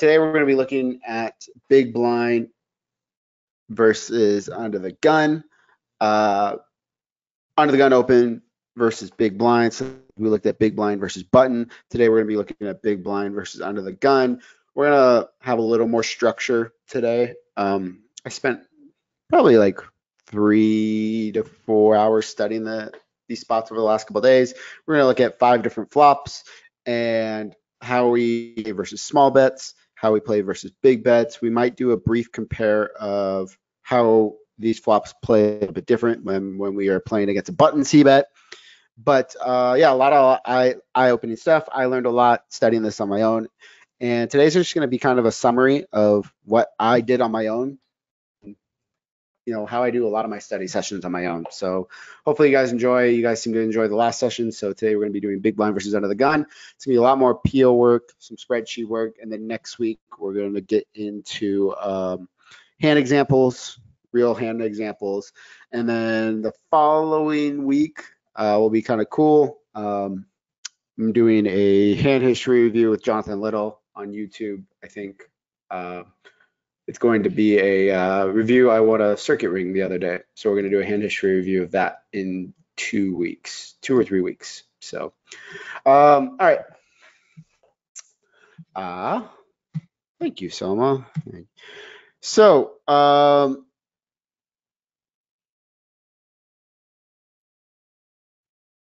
today we're going to be looking at big blind versus under the gun, uh, under the gun open versus big blind. So we looked at big blind versus button. Today we're going to be looking at big blind versus under the gun. We're going to have a little more structure today. Um, I spent probably like three to four hours studying the these spots over the last couple days. We're going to look at five different flops and how we versus small bets, how we play versus big bets. We might do a brief compare of how these flops play a bit different when, when we are playing against a button C bet. But uh, yeah, a lot of eye, eye-opening stuff. I learned a lot studying this on my own. And today's just going to be kind of a summary of what I did on my own you know how I do a lot of my study sessions on my own. So hopefully you guys enjoy. You guys seem to enjoy the last session. So today we're going to be doing big blind versus under the gun. It's going to be a lot more Pio work, some spreadsheet work, and then next week we're going to get into um, hand examples, real hand examples, and then the following week uh, will be kind of cool. Um, I'm doing a hand history review with Jonathan Little on YouTube. I think. Uh, it's going to be a uh, review. I won a circuit ring the other day, so we're going to do a hand history review of that in two weeks, two or three weeks. So, um, all right. Uh, thank you, Selma. So, um,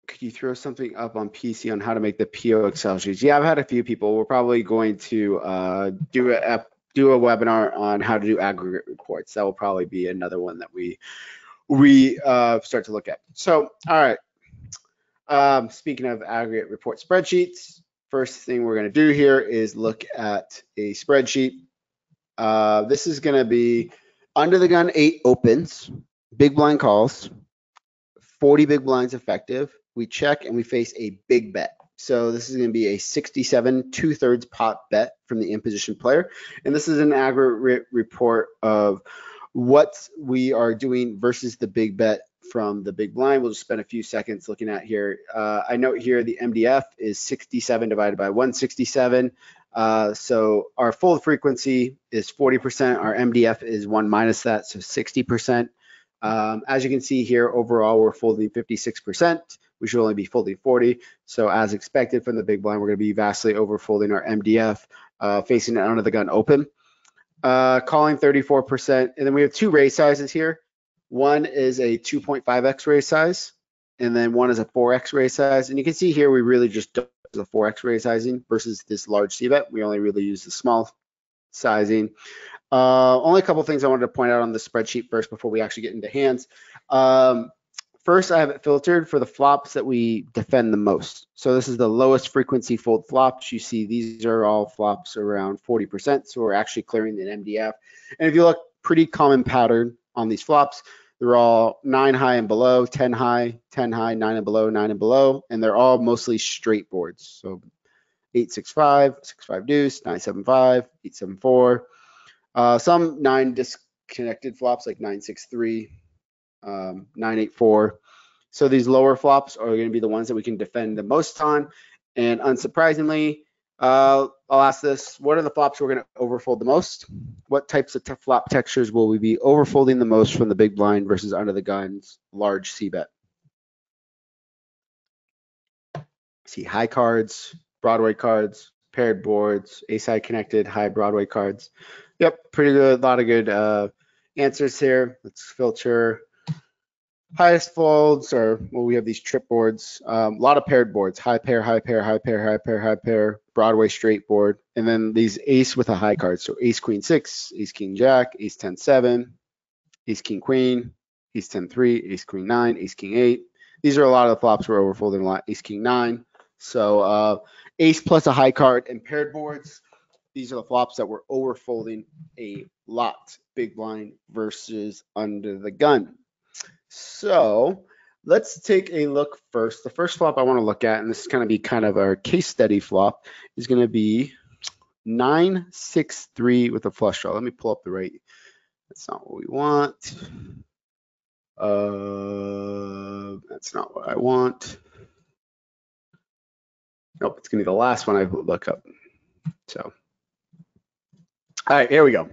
could you throw something up on PC on how to make the Pio Excel sheets? Yeah, I've had a few people. We're probably going to uh, do a do a webinar on how to do aggregate reports. That will probably be another one that we we uh, start to look at. So, all right. Um, speaking of aggregate report spreadsheets, first thing we're going to do here is look at a spreadsheet. Uh, this is going to be under the gun eight opens, big blind calls, 40 big blinds effective. We check and we face a big bet. So this is going to be a 67 two thirds pot bet from the in position player. And this is an aggregate report of what we are doing versus the big bet from the big blind. We'll just spend a few seconds looking at here. Uh, I note here the MDF is 67 divided by 167. Uh, so our fold frequency is 40%. Our MDF is one minus that, so 60%. Um, as you can see here, overall, we're folding 56% we should only be folding 40. So as expected from the big blind, we're going to be vastly overfolding our MDF, uh, facing it under the gun open. Uh, calling 34%. And then we have two raise sizes here. One is a 2.5x raise size, and then one is a 4x raise size. And you can see here we really just do the 4x raise sizing versus this large c-bet. We only really use the small sizing. Uh, only a couple things I wanted to point out on the spreadsheet first before we actually get into hands. Um, First, I have it filtered for the flops that we defend the most. So this is the lowest frequency fold flops. You see these are all flops around 40%. So we're actually clearing the MDF. And if you look, pretty common pattern on these flops. They're all nine high and below, 10 high, 10 high, nine and below, nine and below. And they're all mostly straight boards. So 865, 65 deuce, 975, 874. Uh, some nine disconnected flops like 963, um, 984. So these lower flops are going to be the ones that we can defend the most on. And unsurprisingly, uh, I'll ask this, what are the flops we're going to overfold the most? What types of flop textures will we be overfolding the most from the big blind versus under the guns large C-bet? See high cards, Broadway cards, paired boards, ace-high connected, high Broadway cards. Yep, pretty good, a lot of good uh, answers here. Let's filter highest folds or well we have these trip boards um, a lot of paired boards high pair high pair high pair high pair high pair broadway straight board and then these ace with a high card. So ace queen six ace king jack ace 10 7 ace king queen ace 10 3 ace queen 9 ace king 8 these are a lot of the flops we're overfolding a lot ace king 9 so uh, ace plus a high card and paired boards these are the flops that we're overfolding a lot big blind versus under the gun so let's take a look first. The first flop I want to look at, and this is going to be kind of our case study flop, is going to be 963 with a flush draw. Let me pull up the right. That's not what we want. Uh, that's not what I want. Nope, it's going to be the last one I look up. So All right, here we go.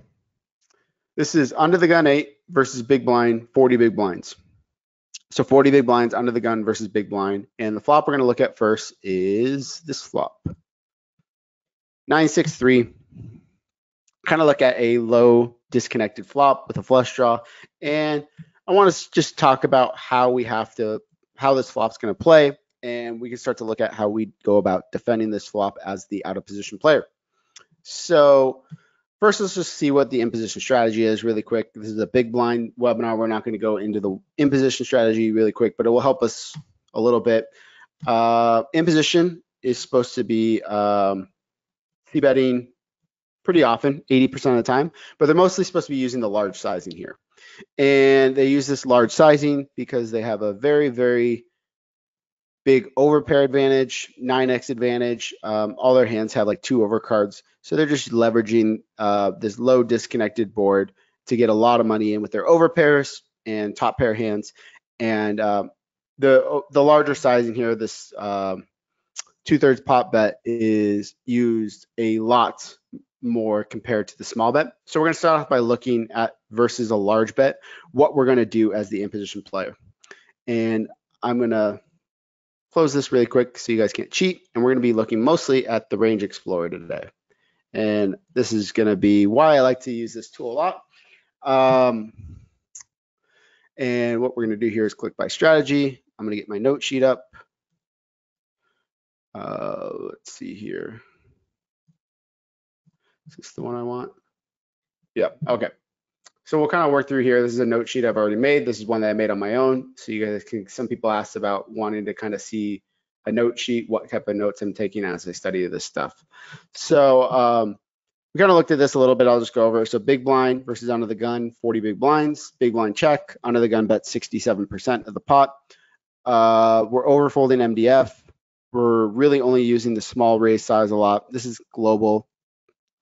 This is under the gun eight versus big blind, 40 big blinds. So 40 big blinds under the gun versus big blind. And the flop we're going to look at first is this flop. 963. Kind of look at a low disconnected flop with a flush draw. And I want to just talk about how we have to, how this flop's going to play. And we can start to look at how we go about defending this flop as the out of position player. So First, let's just see what the in position strategy is really quick. This is a big blind webinar. We're not going to go into the in position strategy really quick, but it will help us a little bit. Uh, in position is supposed to be um, betting pretty often, 80% of the time, but they're mostly supposed to be using the large sizing here. And they use this large sizing because they have a very, very big overpair advantage, 9x advantage. Um, all their hands have like two overcards. So they're just leveraging uh, this low disconnected board to get a lot of money in with their overpairs and top pair hands. And uh, the the larger sizing here, this um, two thirds pot bet is used a lot more compared to the small bet. So we're going to start off by looking at versus a large bet, what we're going to do as the in position player. And I'm going to close this really quick so you guys can't cheat. And we're going to be looking mostly at the Range Explorer today. And this is going to be why I like to use this tool a lot. Um, and what we're going to do here is click by strategy. I'm going to get my note sheet up. Uh, let's see here. Is this the one I want? Yep. Okay. So we'll kind of work through here. This is a note sheet I've already made. This is one that I made on my own. So you guys can, some people asked about wanting to kind of see a note sheet, what type of notes I'm taking as I study this stuff. So um, we kind of looked at this a little bit. I'll just go over. So big blind versus under the gun, 40 big blinds, big blind check, under the gun bet 67% of the pot. Uh, we're overfolding MDF. We're really only using the small raise size a lot. This is global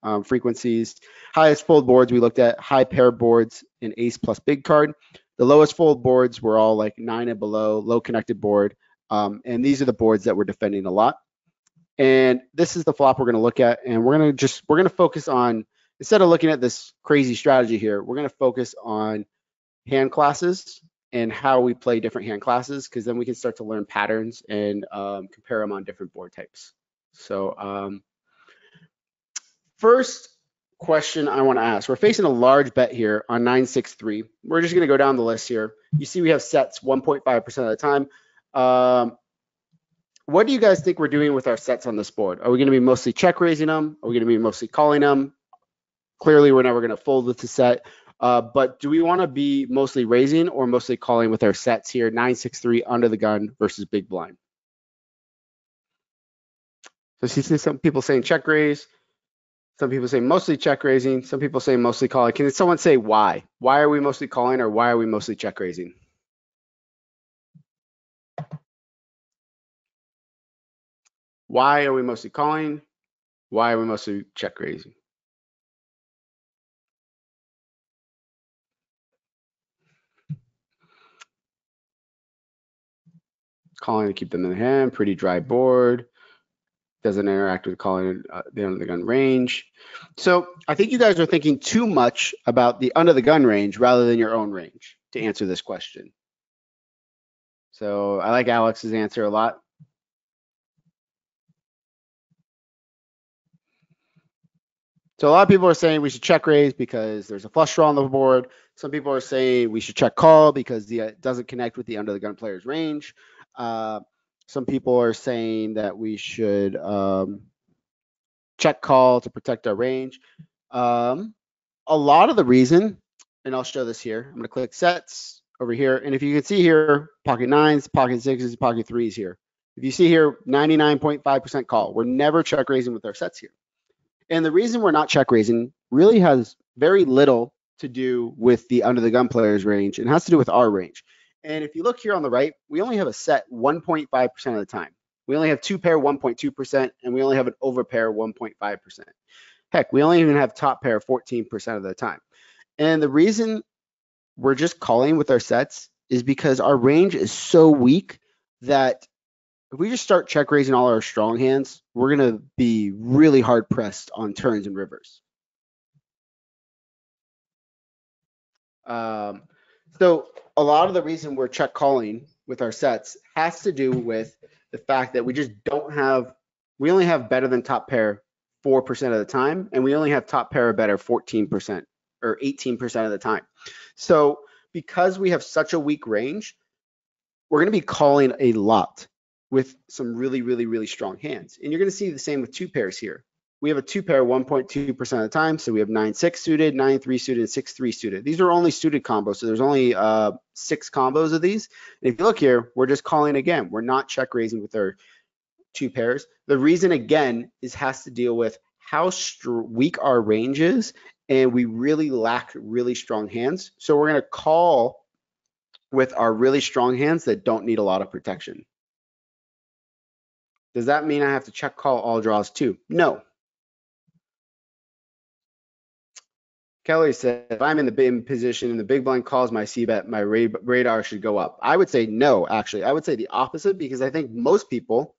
um, frequencies. Highest fold boards we looked at high pair boards in ace plus big card. The lowest fold boards were all like nine and below, low connected board. Um, and these are the boards that we're defending a lot. And this is the flop we're going to look at. And we're going to just, we're going to focus on, instead of looking at this crazy strategy here, we're going to focus on hand classes and how we play different hand classes, because then we can start to learn patterns and um, compare them on different board types. So um, first question I want to ask. We're facing a large bet here on 963. We're just going to go down the list here. You see we have sets 1.5% of the time. Um, what do you guys think we're doing with our sets on this board? Are we going to be mostly check raising them? Are we going to be mostly calling them? Clearly, we're never going to fold with the set. Uh, but do we want to be mostly raising or mostly calling with our sets here? 963 under the gun versus big blind. So you see some people saying check raise. Some people say mostly check raising. Some people say mostly calling. Can someone say why? Why are we mostly calling or why are we mostly check raising? Why are we mostly calling? Why are we mostly check raising? Calling to keep them in the hand, pretty dry board doesn't interact with calling uh, the under the gun range. So I think you guys are thinking too much about the under the gun range rather than your own range to answer this question. So I like Alex's answer a lot. So a lot of people are saying we should check raise because there's a flush draw on the board. Some people are saying we should check call because the, it doesn't connect with the under the gun player's range. Uh, some people are saying that we should um, check call to protect our range. Um, a lot of the reason, and I'll show this here. I'm going to click sets over here. And if you can see here, pocket nines, pocket sixes, pocket threes here. If you see here, 99.5% call. We're never check raising with our sets here. And the reason we're not check raising really has very little to do with the under the gun player's range and has to do with our range. And if you look here on the right, we only have a set 1.5% of the time. We only have two pair 1.2%, and we only have an over pair 1.5%. Heck, we only even have top pair 14% of the time. And the reason we're just calling with our sets is because our range is so weak that if we just start check raising all our strong hands, we're going to be really hard pressed on turns and rivers. Um, so a lot of the reason we're check calling with our sets has to do with the fact that we just don't have, we only have better than top pair 4% of the time, and we only have top pair or better 14% or 18% of the time. So because we have such a weak range, we're going to be calling a lot with some really, really, really strong hands. And you're going to see the same with two pairs here. We have a two pair 1.2% of the time. So we have 9-6 suited, 9-3 suited, 6-3 suited. These are only suited combos. So there's only uh, six combos of these. And if you look here, we're just calling again. We're not check raising with our two pairs. The reason again is has to deal with how weak our range is and we really lack really strong hands. So we're going to call with our really strong hands that don't need a lot of protection. Does that mean I have to check call all draws too? No. Kelly said, if I'm in the big position and the big blind calls my c-bet, my radar should go up. I would say no, actually. I would say the opposite because I think most people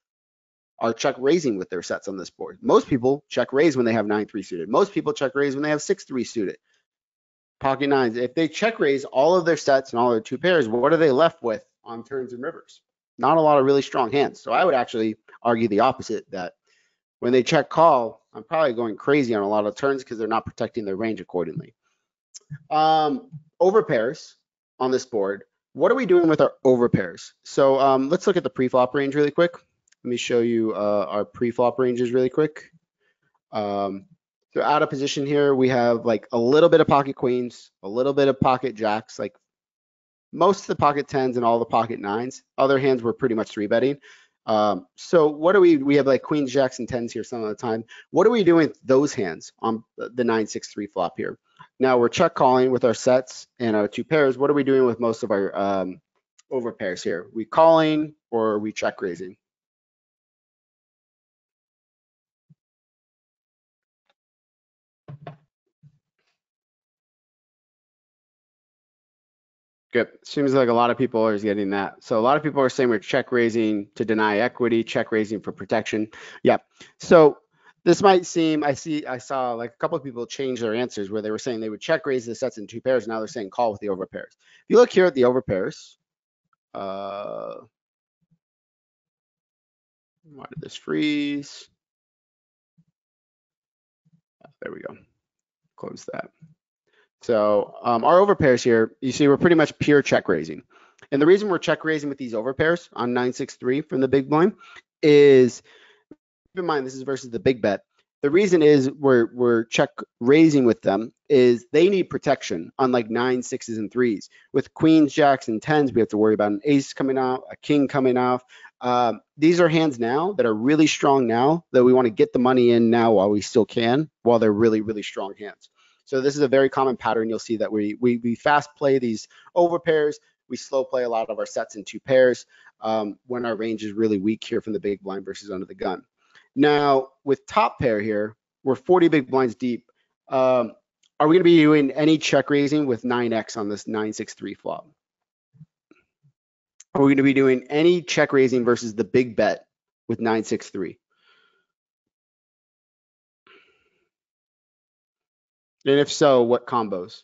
are check raising with their sets on this board. Most people check raise when they have 9-3 suited. Most people check raise when they have 6-3 suited. Pocket nines. If they check raise all of their sets and all their two pairs, what are they left with on turns and rivers? Not a lot of really strong hands. So I would actually argue the opposite that when they check call, I'm probably going crazy on a lot of turns because they're not protecting their range accordingly. Um, over pairs on this board. What are we doing with our over pairs? So um, let's look at the pre-flop range really quick. Let me show you uh, our pre-flop ranges really quick. Um, so out of position here, we have like a little bit of pocket queens, a little bit of pocket jacks, like most of the pocket tens and all the pocket nines. Other hands were pretty much three betting. Um, so what do we, we have like queens, jacks, and tens here some of the time. What are we doing with those hands on the nine, six, three flop here? Now we're check calling with our sets and our two pairs. What are we doing with most of our um, over pairs here? We calling or we check raising? Good. Seems like a lot of people are getting that. So a lot of people are saying we're check raising to deny equity, check raising for protection. Yeah. So this might seem, I see, I saw like a couple of people change their answers where they were saying they would check raise the sets in two pairs. Now they're saying call with the over pairs. If you look here at the over pairs, uh, why did this freeze? There we go. Close that. So um, our overpairs here, you see we're pretty much pure check raising. And the reason we're check raising with these overpairs on 963 from the big blind is, keep in mind this is versus the big bet. The reason is we're we're check raising with them is they need protection, unlike nine, sixes, and threes. With queens, jacks, and tens, we have to worry about an ace coming off, a king coming off. Um, these are hands now that are really strong now that we want to get the money in now while we still can, while they're really, really strong hands. So this is a very common pattern. You'll see that we, we, we fast play these over pairs. We slow play a lot of our sets in two pairs um, when our range is really weak here from the big blind versus under the gun. Now with top pair here, we're 40 big blinds deep. Um, are we going to be doing any check raising with 9x on this 963 flop? Are we going to be doing any check raising versus the big bet with 963? And if so, what combos?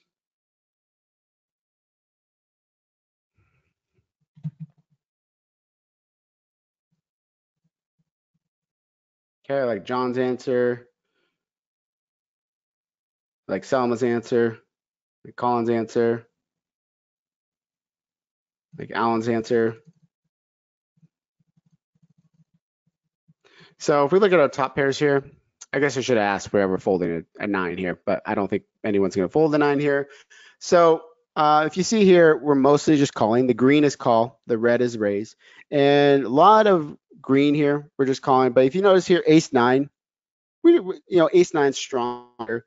Okay, like John's answer, like Selma's answer, like Colin's answer, like Alan's answer. So if we look at our top pairs here, I guess I should ask where we're folding a, a nine here, but I don't think anyone's going to fold a nine here. So uh, if you see here, we're mostly just calling. The green is call, the red is raise, and a lot of green here. We're just calling. But if you notice here, ace nine, we, you know ace nine stronger.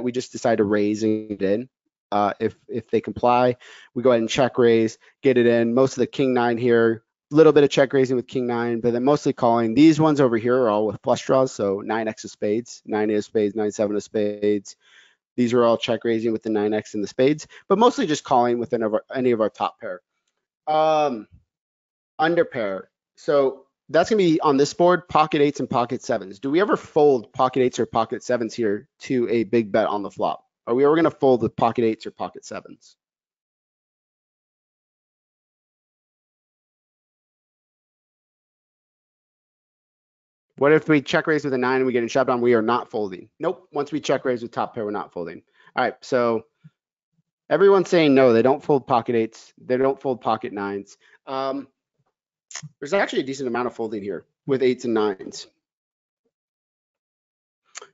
We just decide to raise and get in. Uh, if if they comply, we go ahead and check raise, get it in. Most of the king nine here little bit of check raising with king nine, but then mostly calling. These ones over here are all with flush draws, so nine X of spades, nine eight of spades, nine seven of spades. These are all check raising with the nine X and the spades, but mostly just calling with any of our, any of our top pair. Um, under pair. So that's gonna be on this board, pocket eights and pocket sevens. Do we ever fold pocket eights or pocket sevens here to a big bet on the flop? Are we ever gonna fold with pocket eights or pocket sevens? What if we check raise with a nine and we get in shoved on? We are not folding. Nope. Once we check raise with top pair, we're not folding. All right. So everyone's saying no, they don't fold pocket eights. They don't fold pocket nines. Um, there's actually a decent amount of folding here with eights and nines.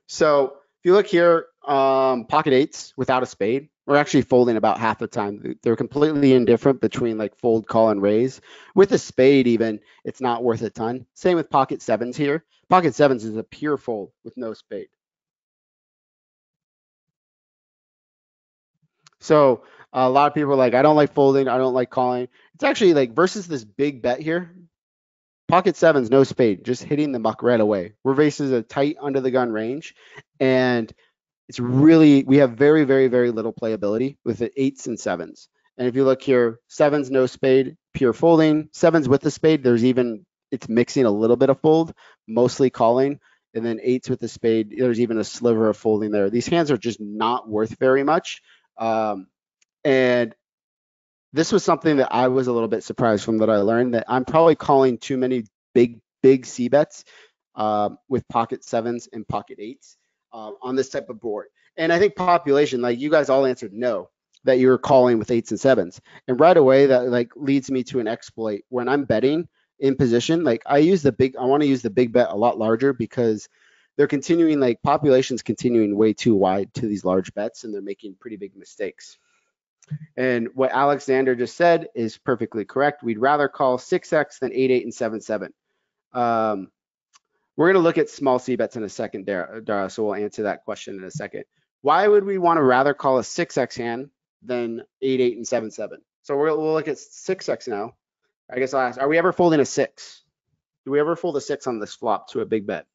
So if you look here, um, pocket eights without a spade, we're actually folding about half the time. They're completely indifferent between like fold, call, and raise. With a spade, even, it's not worth a ton. Same with pocket sevens here. Pocket sevens is a pure fold with no spade. So a lot of people are like, I don't like folding, I don't like calling. It's actually like versus this big bet here. Pocket sevens, no spade, just hitting the muck right away. We're a tight under the gun range, and it's really we have very, very, very little playability with the eights and sevens. And if you look here, sevens, no spade, pure folding. Sevens with the spade, there's even it's mixing a little bit of fold, mostly calling. And then eights with the spade, there's even a sliver of folding there. These hands are just not worth very much. Um, and this was something that I was a little bit surprised from that I learned that I'm probably calling too many big, big C bets uh, with pocket sevens and pocket eights uh, on this type of board. And I think population, like you guys all answered no, that you were calling with eights and sevens. And right away, that like leads me to an exploit. When I'm betting in position, like I use the big, I want to use the big bet a lot larger because they're continuing, like population's continuing way too wide to these large bets and they're making pretty big mistakes. And what Alexander just said is perfectly correct. We'd rather call 6x than 8, 8, and 7, 7. Um, we're going to look at small C bets in a second, Dara, so we'll answer that question in a second. Why would we want to rather call a 6x hand than 8, 8, and 7, 7? So we will look at 6x now. I guess I'll ask, are we ever folding a 6? Do we ever fold a 6 on this flop to a big bet?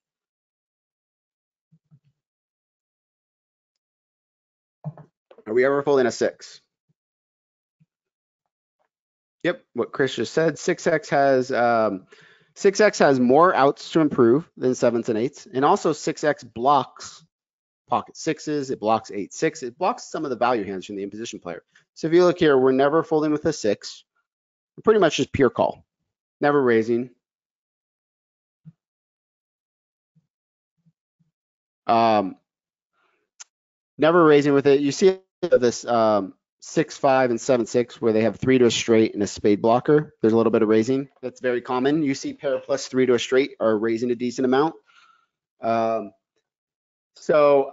Are we ever folding a 6? Yep, what Chris just said. 6x has um, 6x has more outs to improve than sevens and eights, and also 6x blocks pocket sixes. It blocks eight six. It blocks some of the value hands from the in position player. So if you look here, we're never folding with a six. We're pretty much just pure call, never raising. Um, never raising with it. You see this um, six five and seven six where they have three to a straight and a spade blocker. There's a little bit of raising. That's very common. You see pair plus three to a straight are raising a decent amount. Um, so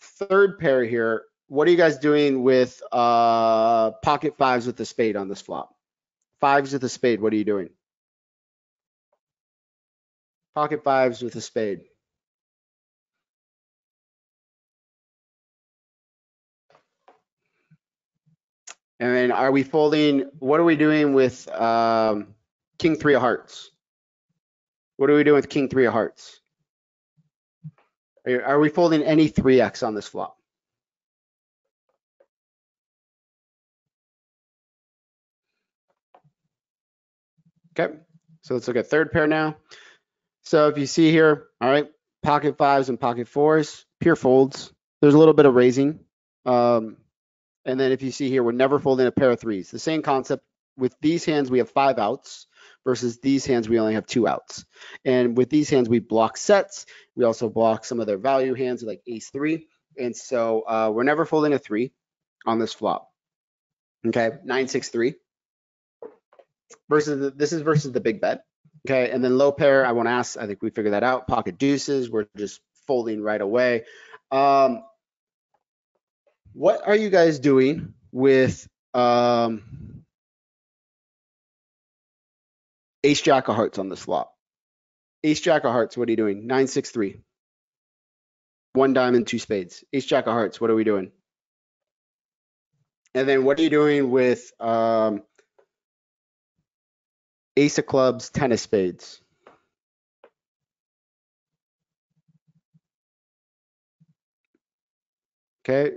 third pair here. What are you guys doing with uh, pocket fives with the spade on this flop? Fives with a spade. What are you doing? Pocket fives with a spade. And then are we folding, what are we doing with um, king three of hearts? What are we doing with king three of hearts? Are, are we folding any 3x on this flop? Okay, so let's look at third pair now. So if you see here, all right, pocket fives and pocket fours, pure folds. There's a little bit of raising. Um, and then if you see here, we're never folding a pair of threes. The same concept with these hands, we have five outs versus these hands, we only have two outs. And with these hands, we block sets. We also block some of their value hands like ace three. And so uh, we're never folding a three on this flop. Okay, nine, six, three. Versus the, this is versus the big bet. Okay, and then low pair, I want to ask, I think we figured that out. Pocket deuces, we're just folding right away. Um, what are you guys doing with um, ace jack of hearts on the flop? Ace jack of hearts, what are you doing? Nine six three. One diamond, two spades. Ace jack of hearts, what are we doing? And then what are you doing with um, ace of clubs, ten of spades? Okay,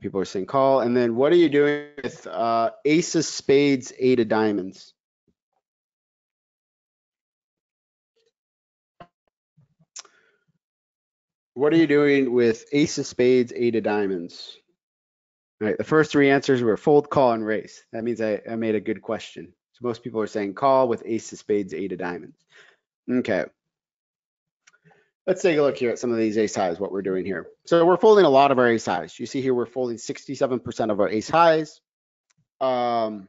people are saying call. And then what are you doing with uh, ace of spades, eight of diamonds? What are you doing with ace of spades, eight of diamonds? All right, the first three answers were fold, call, and raise. That means I, I made a good question. So most people are saying call with ace of spades, eight of diamonds. Okay. Let's take a look here at some of these ace highs, what we're doing here. So we're folding a lot of our ace highs. You see here, we're folding 67% of our ace highs. Um,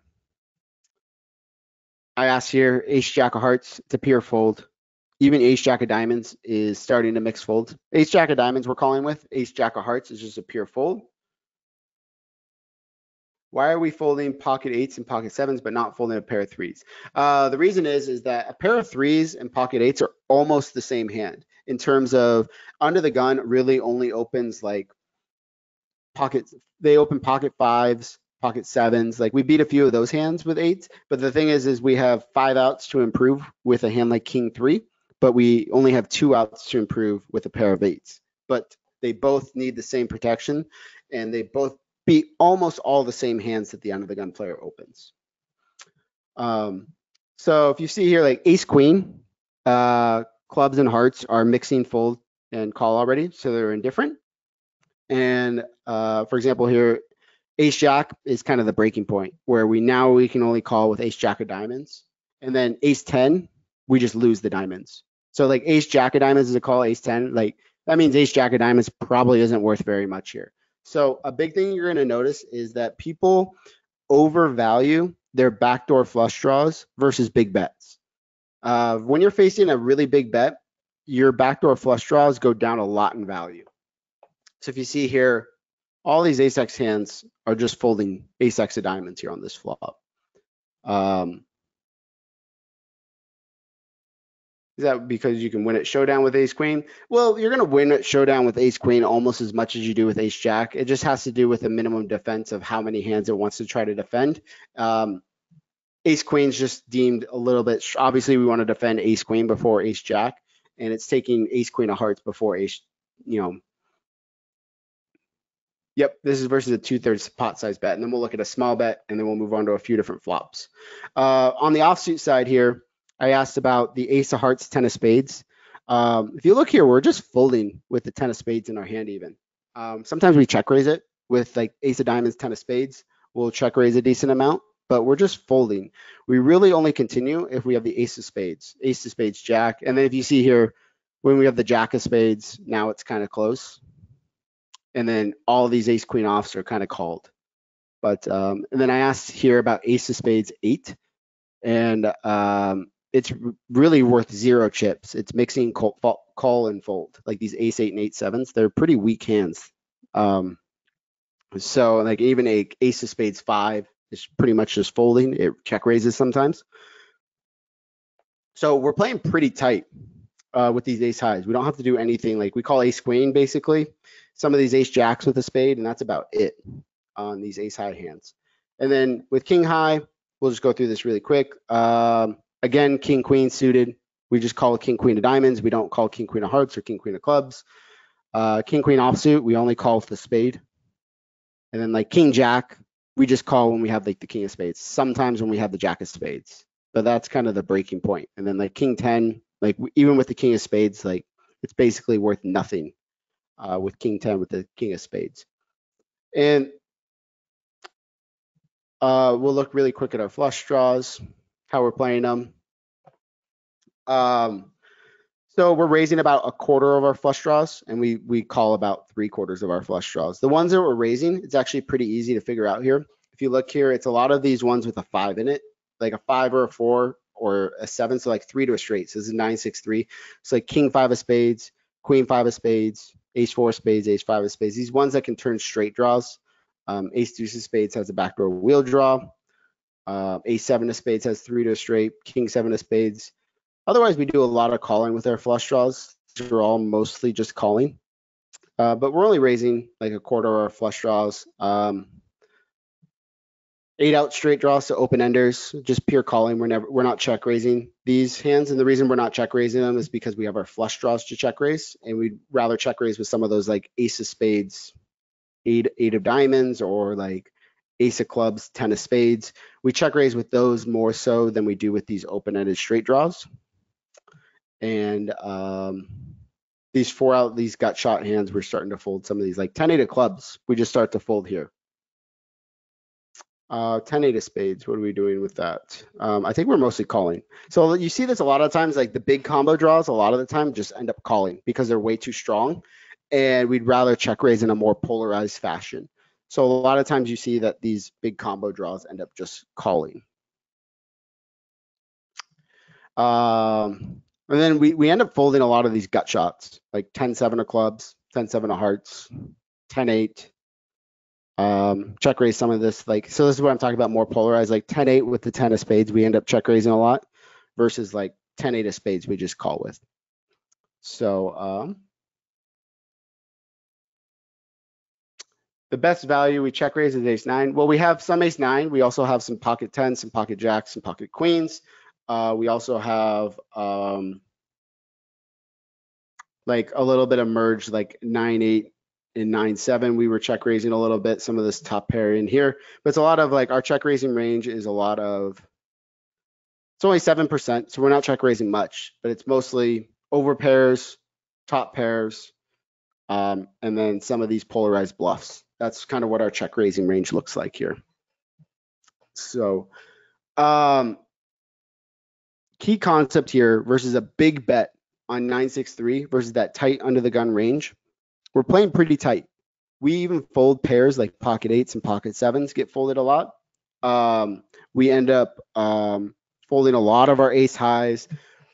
I asked here, ace jack of hearts, it's a pure fold. Even ace jack of diamonds is starting to mix fold. Ace jack of diamonds we're calling with, ace jack of hearts is just a pure fold. Why are we folding pocket eights and pocket sevens, but not folding a pair of threes? Uh, the reason is, is that a pair of threes and pocket eights are almost the same hand in terms of under the gun really only opens like pockets. They open pocket fives, pocket sevens. Like we beat a few of those hands with eights, but the thing is, is we have five outs to improve with a hand like king three, but we only have two outs to improve with a pair of eights. But they both need the same protection, and they both beat almost all the same hands that the of the gun player opens. Um, so if you see here, like ace queen, uh, clubs and hearts are mixing fold and call already, so they're indifferent. And uh, for example, here, ace jack is kind of the breaking point where we now we can only call with ace jack of diamonds, and then ace 10, we just lose the diamonds. So like ace jack of diamonds is a call, ace 10, like that means ace jack of diamonds probably isn't worth very much here. So a big thing you're going to notice is that people overvalue their backdoor flush draws versus big bets. Uh, when you're facing a really big bet, your backdoor flush draws go down a lot in value. So if you see here, all these ace x hands are just folding ace x of diamonds here on this flop. Um, Is that because you can win at showdown with ace queen? Well, you're going to win at showdown with ace queen almost as much as you do with ace jack. It just has to do with the minimum defense of how many hands it wants to try to defend. Um, ace queen's just deemed a little bit, obviously we want to defend ace queen before ace jack, and it's taking ace queen of hearts before ace, you know. Yep, this is versus a two thirds pot size bet. And then we'll look at a small bet and then we'll move on to a few different flops. Uh, on the offsuit side here, I asked about the ace of hearts, ten of spades. Um, if you look here, we're just folding with the ten of spades in our hand even. Um, sometimes we check raise it with like ace of diamonds, ten of spades. We'll check raise a decent amount, but we're just folding. We really only continue if we have the ace of spades, ace of spades, jack. And then if you see here, when we have the jack of spades, now it's kind of close. And then all these ace queen offs are kind of called. But um, and then I asked here about ace of spades eight, and um, it's really worth zero chips. It's mixing call, call and fold, like these ace eight and eight sevens. They're pretty weak hands. Um, so like even a ace of spades five is pretty much just folding. It check raises sometimes. So we're playing pretty tight uh, with these ace highs. We don't have to do anything like we call ace queen basically. Some of these ace jacks with a spade, and that's about it on these ace high hands. And then with king high, we'll just go through this really quick. Um, Again, king queen suited. We just call king queen of diamonds. We don't call king queen of hearts or king queen of clubs. Uh, king queen offsuit, we only call with the spade. And then like king jack, we just call when we have like the king of spades. Sometimes when we have the jack of spades. But that's kind of the breaking point. And then like king 10, like even with the king of spades, like it's basically worth nothing uh, with king 10 with the king of spades. And uh, we'll look really quick at our flush draws, how we're playing them. Um, so we're raising about a quarter of our flush draws, and we we call about three quarters of our flush draws. The ones that we're raising, it's actually pretty easy to figure out here. If you look here, it's a lot of these ones with a five in it, like a five or a four or a seven, so like three to a straight. So this is nine six three. It's like king five of spades, queen five of spades, ace four of spades, ace five of spades. These ones that can turn straight draws. Um, ace deuce of spades has a backdoor wheel draw. Uh, ace seven of spades has three to a straight. King seven of spades Otherwise, we do a lot of calling with our flush draws. Are all mostly just calling. Uh, but we're only raising like a quarter of our flush draws. Um, eight out straight draws to open enders, just pure calling. We're never we're not check raising these hands, and the reason we're not check raising them is because we have our flush draws to check raise, and we'd rather check raise with some of those like ace of spades, eight eight of diamonds, or like ace of clubs, ten of spades. We check raise with those more so than we do with these open ended straight draws. And um, these four out, these gut shot hands, we're starting to fold some of these like 10 8 of clubs. We just start to fold here. Uh, 10 8 of spades. What are we doing with that? Um, I think we're mostly calling. So you see this a lot of times, like the big combo draws, a lot of the time just end up calling because they're way too strong. And we'd rather check raise in a more polarized fashion. So a lot of times you see that these big combo draws end up just calling. Um, and then we, we end up folding a lot of these gut shots, like 10-7 of clubs, 10-7 of hearts, 10-8. Um, check raise some of this, like, so this is what I'm talking about more polarized, like 10-8 with the 10 of spades, we end up check raising a lot versus like 10-8 of spades, we just call with. So, um, the best value we check raise is ace nine. Well, we have some ace nine. We also have some pocket 10, some pocket jacks, some pocket queens. Uh, we also have um, like a little bit of merge, like nine eight and nine seven. We were check raising a little bit, some of this top pair in here, but it's a lot of like our check raising range is a lot of. It's only seven percent, so we're not check raising much, but it's mostly over pairs, top pairs, um, and then some of these polarized bluffs. That's kind of what our check raising range looks like here. So, um, key concept here versus a big bet on 963 versus that tight under the gun range. We're playing pretty tight. We even fold pairs like pocket eights and pocket sevens get folded a lot. Um, we end up um, folding a lot of our ace highs.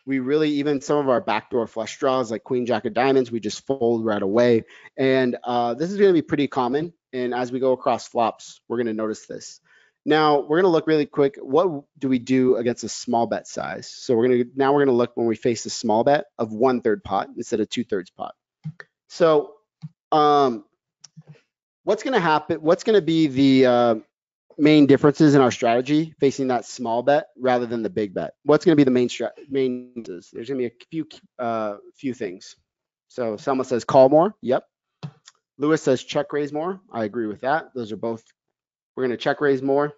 We really even some of our backdoor flush draws like queen jack of diamonds, we just fold right away. And uh, this is going to be pretty common. And as we go across flops, we're going to notice this. Now we're going to look really quick. What do we do against a small bet size? So we're going to now we're going to look when we face a small bet of one third pot instead of two thirds pot. So um, what's going to happen? What's going to be the uh, main differences in our strategy facing that small bet rather than the big bet? What's going to be the main strat main? There's going to be a few uh, few things. So Selma says call more. Yep. Lewis says check raise more. I agree with that. Those are both we're going to check raise more.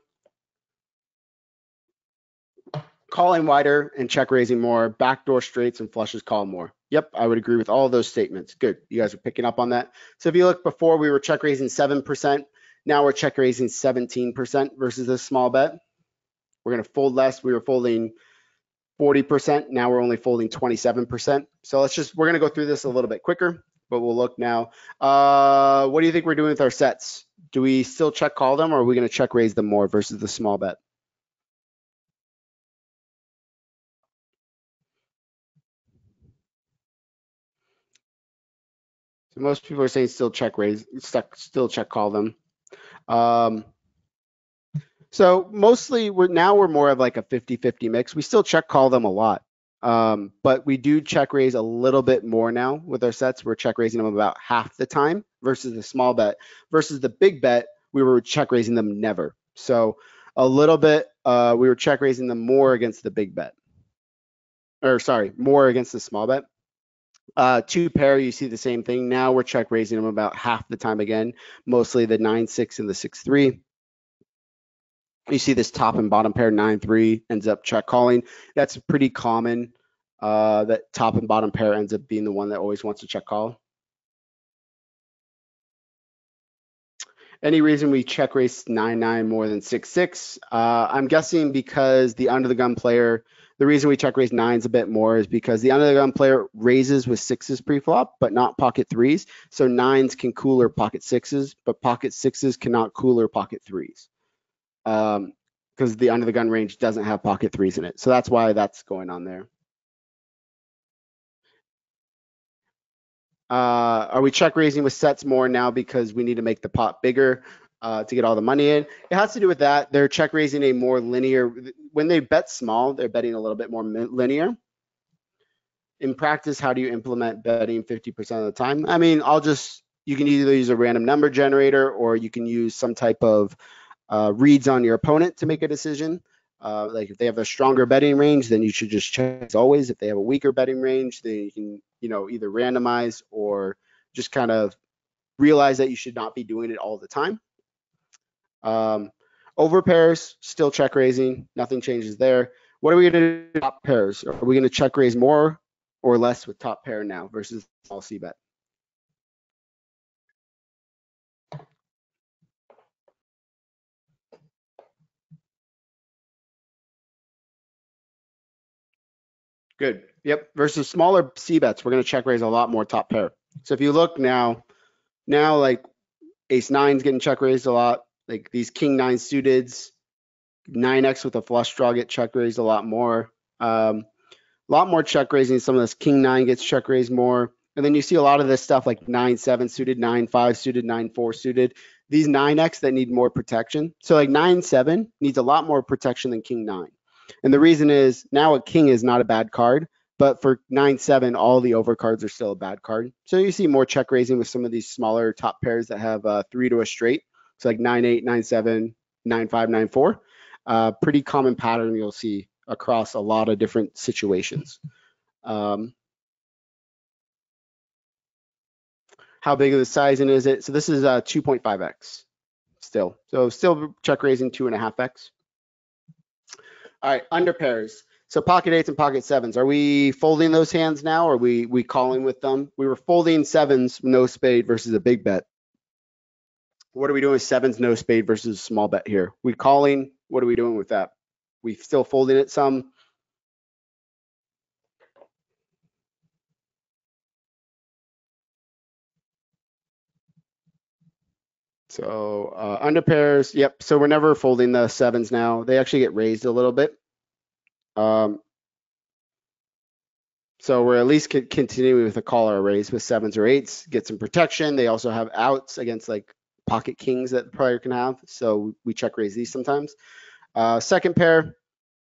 Calling wider and check raising more. Backdoor straights and flushes call more. Yep, I would agree with all those statements. Good. You guys are picking up on that. So if you look before, we were check raising 7%. Now we're check raising 17% versus this small bet. We're going to fold less. We were folding 40%. Now we're only folding 27%. So let's just, we're going to go through this a little bit quicker, but we'll look now. Uh, what do you think we're doing with our sets? Do we still check call them or are we going to check raise them more versus the small bet? So most people are saying still check raise, still check call them. Um, so mostly we're now we're more of like a 50-50 mix. We still check call them a lot. Um, but we do check raise a little bit more now with our sets. We're check raising them about half the time versus the small bet. Versus the big bet, we were check raising them never. So a little bit, uh, we were check raising them more against the big bet. Or sorry, more against the small bet. Uh, two pair, you see the same thing. Now we're check raising them about half the time again, mostly the 9-6 and the 6-3. You see this top and bottom pair, 9-3, ends up check calling. That's pretty common. Uh, that top and bottom pair ends up being the one that always wants to check call. Any reason we check raise 9-9 more than 6-6? Uh, I'm guessing because the under the gun player, the reason we check raise nines a bit more is because the under the gun player raises with sixes pre-flop, but not pocket threes. So nines can cooler pocket sixes, but pocket sixes cannot cooler pocket threes um, because the under the gun range doesn't have pocket threes in it. So that's why that's going on there. Uh, are we check raising with sets more now because we need to make the pot bigger uh, to get all the money in? It has to do with that. They're check raising a more linear. When they bet small, they're betting a little bit more linear. In practice, how do you implement betting 50% of the time? I mean, I'll just, you can either use a random number generator or you can use some type of uh, reads on your opponent to make a decision. Uh, like if they have a stronger betting range, then you should just check as always. If they have a weaker betting range, then you can, you know either randomize or just kind of realize that you should not be doing it all the time. Um, over pairs, still check raising, nothing changes there. What are we going to do top pairs? Are we going to check raise more or less with top pair now versus small C bet? Good. Yep. Versus smaller C bets, we're going to check raise a lot more top pair. So if you look now, now like ace nine's getting check raised a lot. Like these king nine suiteds, nine X with a flush draw get check raised a lot more. Um, a lot more check raising. Some of this king nine gets check raised more. And then you see a lot of this stuff like nine seven suited, nine five suited, nine four suited. These nine X that need more protection. So like nine seven needs a lot more protection than king nine. And the reason is now a king is not a bad card, but for 9-7, all the overcards are still a bad card. So you see more check raising with some of these smaller top pairs that have uh, three to a straight. So like 9-8, 9-7, 9-5, 9-4. Uh, pretty common pattern you'll see across a lot of different situations. Um, how big of the sizing is it? So this is uh, 2.5x still. So still check raising 2.5x. All right, under pairs. So pocket eights and pocket sevens. Are we folding those hands now? Or are we we calling with them? We were folding sevens, no spade versus a big bet. What are we doing with sevens, no spade versus a small bet here? We calling. What are we doing with that? We still folding it some. So uh, under pairs, yep. So we're never folding the sevens now. They actually get raised a little bit. Um, so we're at least continuing with a call or a raise with sevens or eights, get some protection. They also have outs against like pocket kings that the player can have. So we check raise these sometimes. Uh, second pair,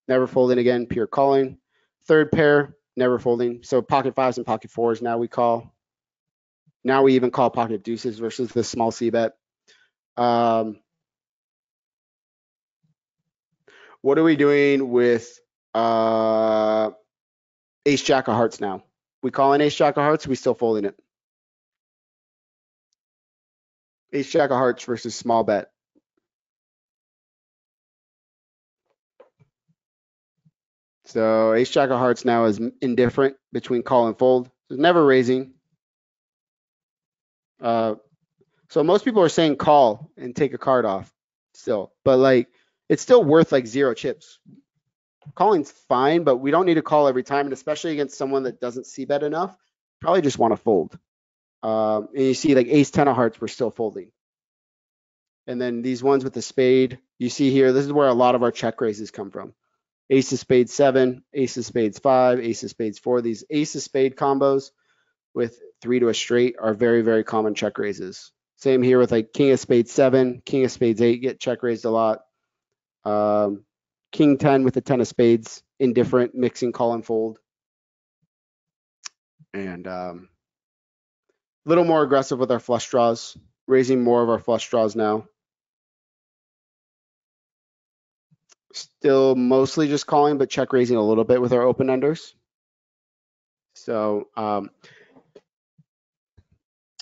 never folding again, pure calling. Third pair, never folding. So pocket fives and pocket fours now we call. Now we even call pocket deuces versus the small C bet. Um, what are we doing with uh, ace jack of hearts now? We call in ace jack of hearts, we still folding it. Ace jack of hearts versus small bet. So ace jack of hearts now is indifferent between call and fold. It's never raising. Uh, so most people are saying call and take a card off still, but like it's still worth like zero chips. Calling's fine, but we don't need to call every time, and especially against someone that doesn't C bet enough, probably just want to fold. Um, and you see like ace ten of hearts, we're still folding. And then these ones with the spade, you see here, this is where a lot of our check raises come from. Ace of spades seven, ace of spades five, ace of spades four. These ace of spade combos with three to a straight are very, very common check raises. Same here with like king of spades seven, king of spades eight get check raised a lot. Um, king 10 with a 10 of spades, indifferent, mixing, call and fold. And um, a little more aggressive with our flush draws, raising more of our flush draws now. Still mostly just calling, but check raising a little bit with our open enders. So um,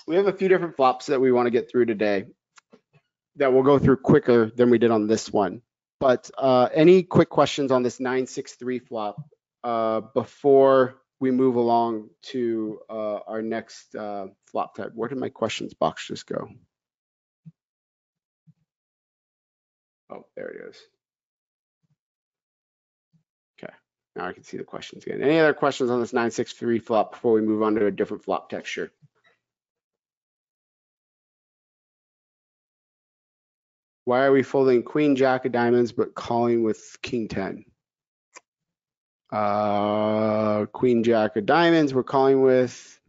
we have a few different flops that we want to get through today that we'll go through quicker than we did on this one. But uh, any quick questions on this 963 flop uh, before we move along to uh, our next uh, flop type? Where did my questions box just go? Oh, there it is. Okay, now I can see the questions again. Any other questions on this 963 flop before we move on to a different flop texture? Why are we folding queen jack of diamonds but calling with king 10? Uh, queen jack of diamonds, we're calling with,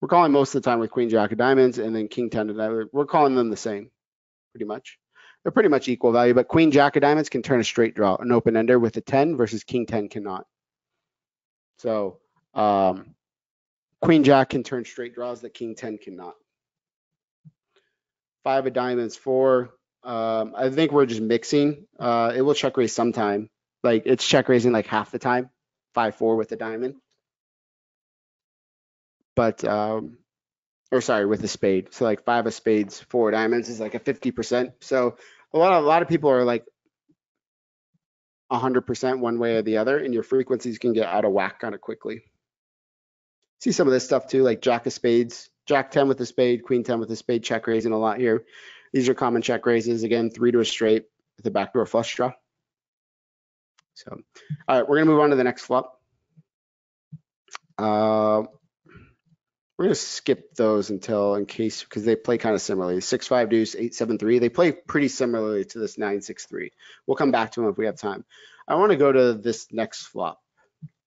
we're calling most of the time with queen jack of diamonds and then king 10 of diamonds. We're calling them the same, pretty much. They're pretty much equal value, but queen jack of diamonds can turn a straight draw, an open ender with a 10 versus king 10 cannot. So um, queen jack can turn straight draws that king 10 cannot. Five of diamonds, four, um, I think we're just mixing. Uh, it will check raise sometime. Like it's check raising like half the time, five four with the diamond. But um, or sorry, with a spade. So like five of spades, four diamonds is like a fifty percent. So a lot of a lot of people are like hundred percent one way or the other, and your frequencies can get out of whack kind of quickly. See some of this stuff too, like jack of spades, jack ten with a spade, queen ten with a spade, check raising a lot here. These are common check raises. Again, three to a straight with a backdoor flush draw. So, all right, we're gonna move on to the next flop. Uh, we're gonna skip those until in case because they play kind of similarly. Six five deuce, eight seven three. They play pretty similarly to this nine six three. We'll come back to them if we have time. I want to go to this next flop.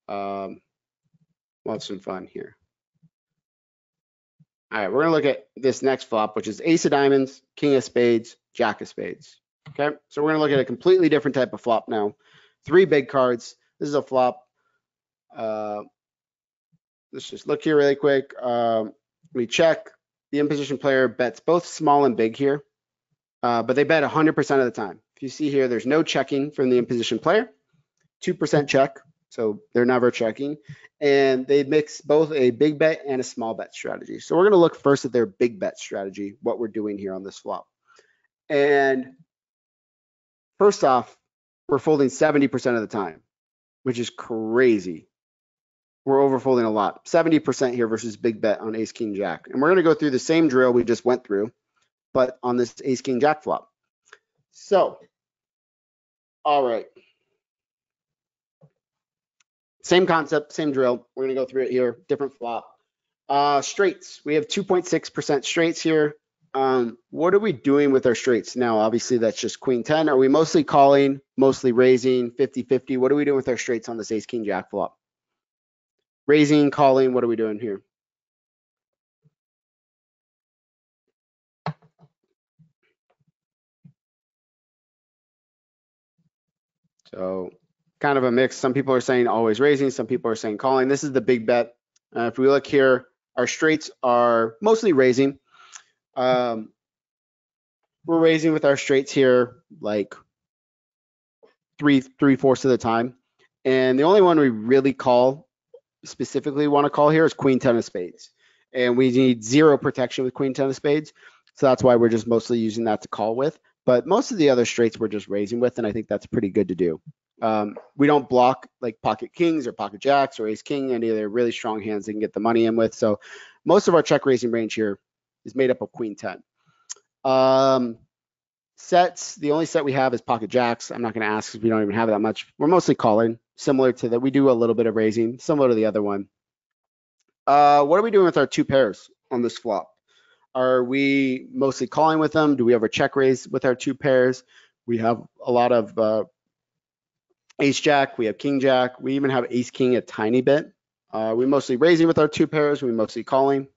Um, we'll have some fun here. All right, we're gonna look at this next flop, which is ace of diamonds, king of spades, jack of spades. Okay, so we're gonna look at a completely different type of flop now. Three big cards. This is a flop. Uh, let's just look here really quick. Um, we check. The in position player bets both small and big here, uh, but they bet 100% of the time. If you see here, there's no checking from the in position player. 2% check, so they're never checking. And they mix both a big bet and a small bet strategy. So we're going to look first at their big bet strategy, what we're doing here on this flop. And first off, we're folding 70% of the time, which is crazy we're overfolding a lot. 70% here versus big bet on ace king jack. And we're going to go through the same drill we just went through, but on this ace king jack flop. So, all right. Same concept, same drill. We're going to go through it here, different flop. Uh, straights, we have 2.6% straights here. Um, what are we doing with our straights now? Obviously, that's just queen 10. Are we mostly calling, mostly raising, 50-50? What are we doing with our straights on this ace king jack flop? raising, calling, what are we doing here? So kind of a mix. Some people are saying always raising, some people are saying calling. This is the big bet. Uh, if we look here, our straights are mostly raising. Um, we're raising with our straights here like three three fourths of the time. And the only one we really call specifically want to call here is queen ten of spades. And we need zero protection with queen ten of spades. So that's why we're just mostly using that to call with. But most of the other straights we're just raising with, and I think that's pretty good to do. Um, we don't block like pocket kings or pocket jacks or ace king, any of their really strong hands they can get the money in with. So most of our check raising range here is made up of queen 10. Um, sets, the only set we have is pocket jacks. I'm not going to ask because we don't even have that much. We're mostly calling similar to that. We do a little bit of raising, similar to the other one. Uh, what are we doing with our two pairs on this flop? Are we mostly calling with them? Do we ever check raise with our two pairs? We have a lot of uh, ace jack, we have king jack, we even have ace king a tiny bit. Uh, we mostly raising with our two pairs, we mostly calling.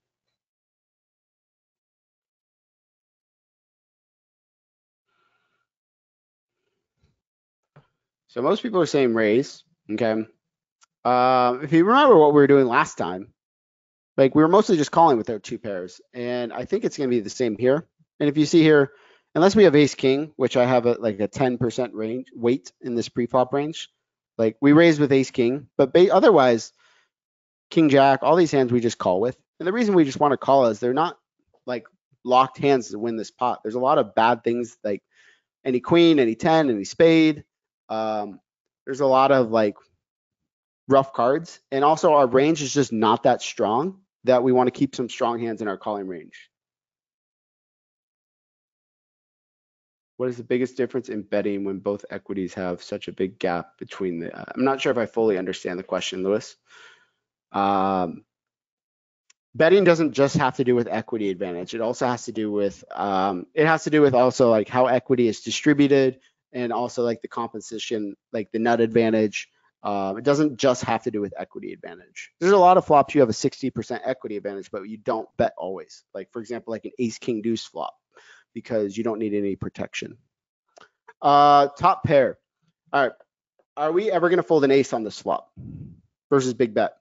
So most people are saying raise. Okay. Uh, if you remember what we were doing last time, like we were mostly just calling with our two pairs, and I think it's going to be the same here. And if you see here, unless we have ace king, which I have a, like a 10% range weight in this pre-flop range, like we raise with ace king, but otherwise, king jack, all these hands we just call with. And the reason we just want to call is they're not like locked hands to win this pot. There's a lot of bad things like any queen, any 10, any spade. Um, there's a lot of like rough cards. And also our range is just not that strong that we want to keep some strong hands in our calling range. What is the biggest difference in betting when both equities have such a big gap between the, uh, I'm not sure if I fully understand the question, Lewis. Um, betting doesn't just have to do with equity advantage. It also has to do with, um, it has to do with also like how equity is distributed, and also like the composition, like the nut advantage. Um, it doesn't just have to do with equity advantage. There's a lot of flops you have a 60% equity advantage, but you don't bet always. Like for example, like an ace king deuce flop, because you don't need any protection. Uh, top pair. All right. Are we ever going to fold an ace on this flop versus big bet?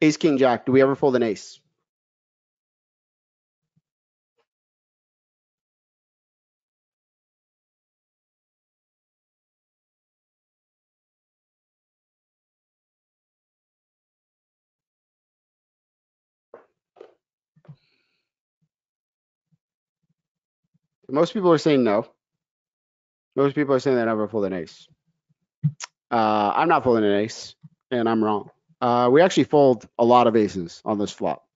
Ace king jack. Do we ever fold an ace? Most people are saying no. Most people are saying they never fold an ace. Uh, I'm not folding an ace, and I'm wrong. Uh, we actually fold a lot of aces on this flop.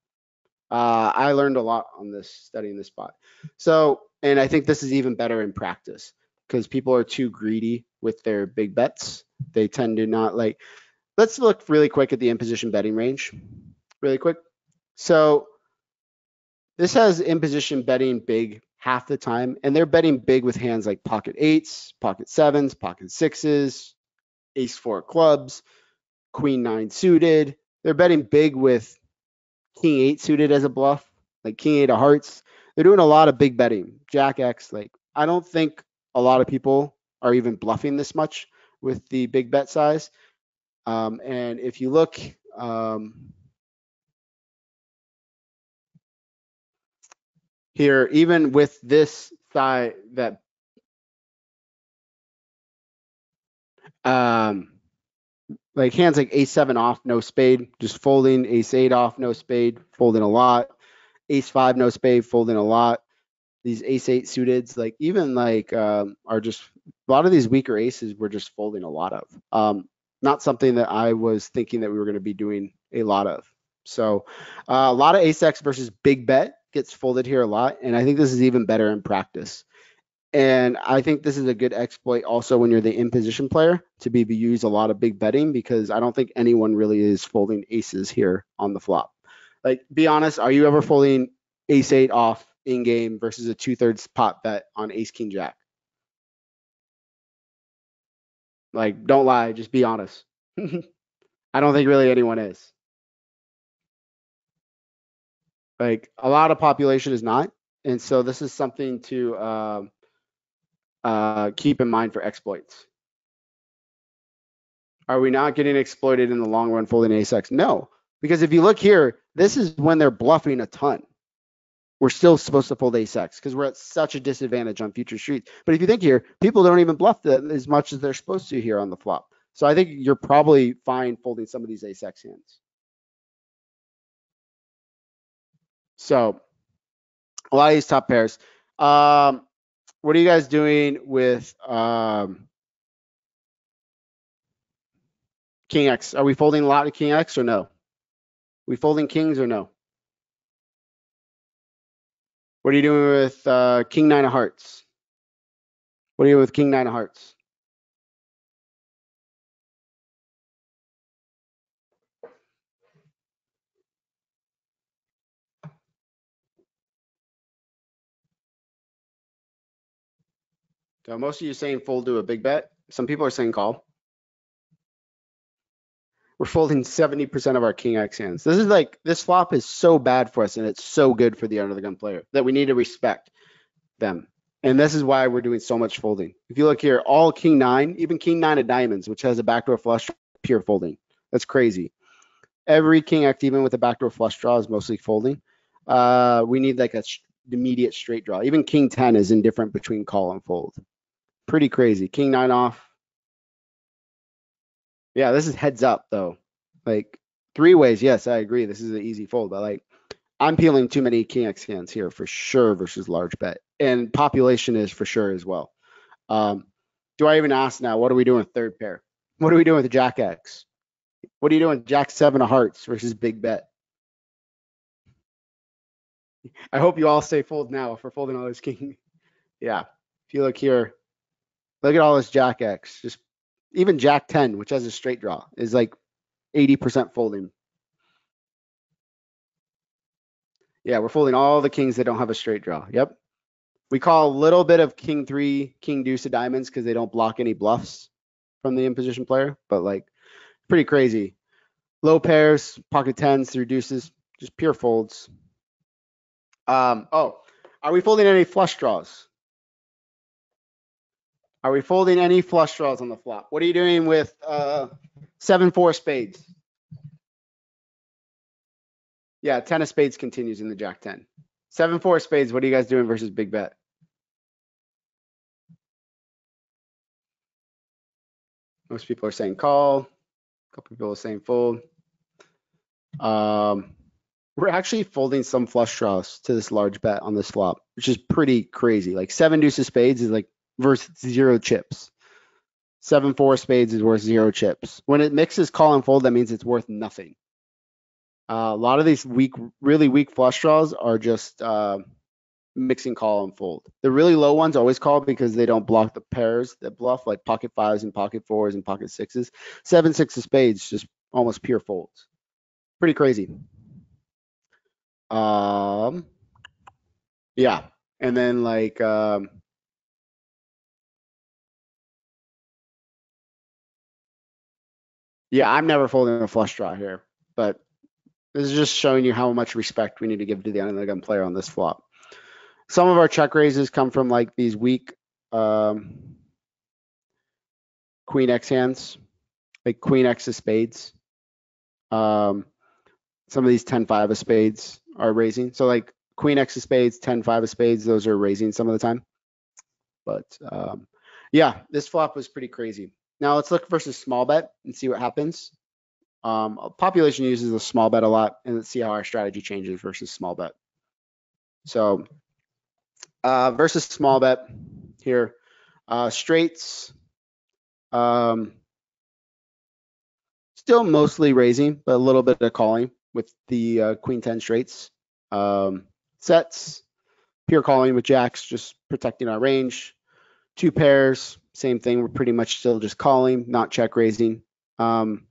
Uh, I learned a lot on this studying this spot. So, and I think this is even better in practice because people are too greedy with their big bets. They tend to not like let's look really quick at the in position betting range, really quick. So this has in position betting big half the time, and they're betting big with hands like pocket eights, pocket sevens, pocket sixes, ace four clubs, queen nine suited. They're betting big with king eight suited as a bluff, like king eight of hearts. They're doing a lot of big betting. Jack X, like I don't think a lot of people are even bluffing this much with the big bet size. Um, and if you look, um, here, even with this side that um, like hands like ace seven off, no spade, just folding, ace eight off, no spade, folding a lot, ace five, no spade, folding a lot. These ace eight suiteds, like even like um, are just a lot of these weaker aces we're just folding a lot of. Um, not something that I was thinking that we were going to be doing a lot of. So uh, a lot of ace X versus big bet gets folded here a lot, and I think this is even better in practice. And I think this is a good exploit also when you're the in position player to be used a lot of big betting because I don't think anyone really is folding aces here on the flop. Like, be honest, are you ever folding ace eight off in game versus a two thirds pot bet on ace king jack? Like, don't lie, just be honest. I don't think really anyone is. Like, a lot of population is not. And so this is something to um, uh, keep in mind for exploits. Are we not getting exploited in the long run folding ace X? No, because if you look here, this is when they're bluffing a ton. We're still supposed to fold ace X because we're at such a disadvantage on future streets. But if you think here, people don't even bluff as much as they're supposed to here on the flop. So I think you're probably fine folding some of these ace X hands. So a lot of these top pairs. Um, what are you guys doing with um, King X? Are we folding a lot of King X or no? We folding kings or no? What are you doing with uh, King Nine of Hearts? What are you doing with King Nine of Hearts? So most of you saying fold to a big bet. Some people are saying call. We're folding 70% of our king X hands. This is like, this flop is so bad for us and it's so good for the under the gun player that we need to respect them. And this is why we're doing so much folding. If you look here, all king nine, even king nine of diamonds, which has a backdoor flush, pure folding. That's crazy. Every king X, even with a backdoor flush draw, is mostly folding. Uh, we need like a immediate straight draw. Even king 10 is indifferent between call and fold. Pretty crazy. King nine off. Yeah, this is heads up though. Like three ways, yes, I agree. This is an easy fold, but like I'm peeling too many king X hands here for sure versus large bet. And population is for sure as well. Um, do I even ask now, what are we doing with third pair? What are we doing with Jack X? What are you doing with Jack seven of hearts versus big bet? I hope you all stay fold now for folding all those king. Yeah. If you look here, look at all this Jack X. Just even Jack 10, which has a straight draw, is like 80% folding. Yeah, we're folding all the kings that don't have a straight draw. Yep. We call a little bit of king three, king deuce of diamonds because they don't block any bluffs from the in position player, but like pretty crazy. Low pairs, pocket tens through deuces, just pure folds. Um, oh, are we folding any flush draws? Are we folding any flush draws on the flop? What are you doing with uh, seven four spades? Yeah, ten of spades continues in the jack ten. Seven four spades. What are you guys doing versus big bet? Most people are saying call. A couple people are saying fold. Um, we're actually folding some flush draws to this large bet on this flop, which is pretty crazy. Like seven deuces spades is like versus zero chips. Seven four spades is worth zero chips. When it mixes call and fold, that means it's worth nothing. Uh, a lot of these weak, really weak flush draws are just uh, mixing call and fold. The really low ones always call because they don't block the pairs that bluff, like pocket fives and pocket fours and pocket sixes. Seven, six of spades, just almost pure folds. Pretty crazy. Um, yeah, and then like um, yeah, I'm never folding a flush draw here, but this is just showing you how much respect we need to give to the under the gun player on this flop. Some of our check raises come from like these weak um, queen X hands, like queen X of spades. Um, some of these 10-5 of spades are raising. So like queen X of spades, 10-5 of spades, those are raising some of the time. But um, yeah, this flop was pretty crazy. Now let's look versus small bet and see what happens. Um, population uses a small bet a lot, and let's see how our strategy changes versus small bet. So uh, versus small bet here, uh, straights, um, still mostly raising, but a little bit of calling with the uh, queen 10 straights. Um, sets, pure calling with jacks, just protecting our range. Two pairs, same thing. We're pretty much still just calling, not check raising. Um,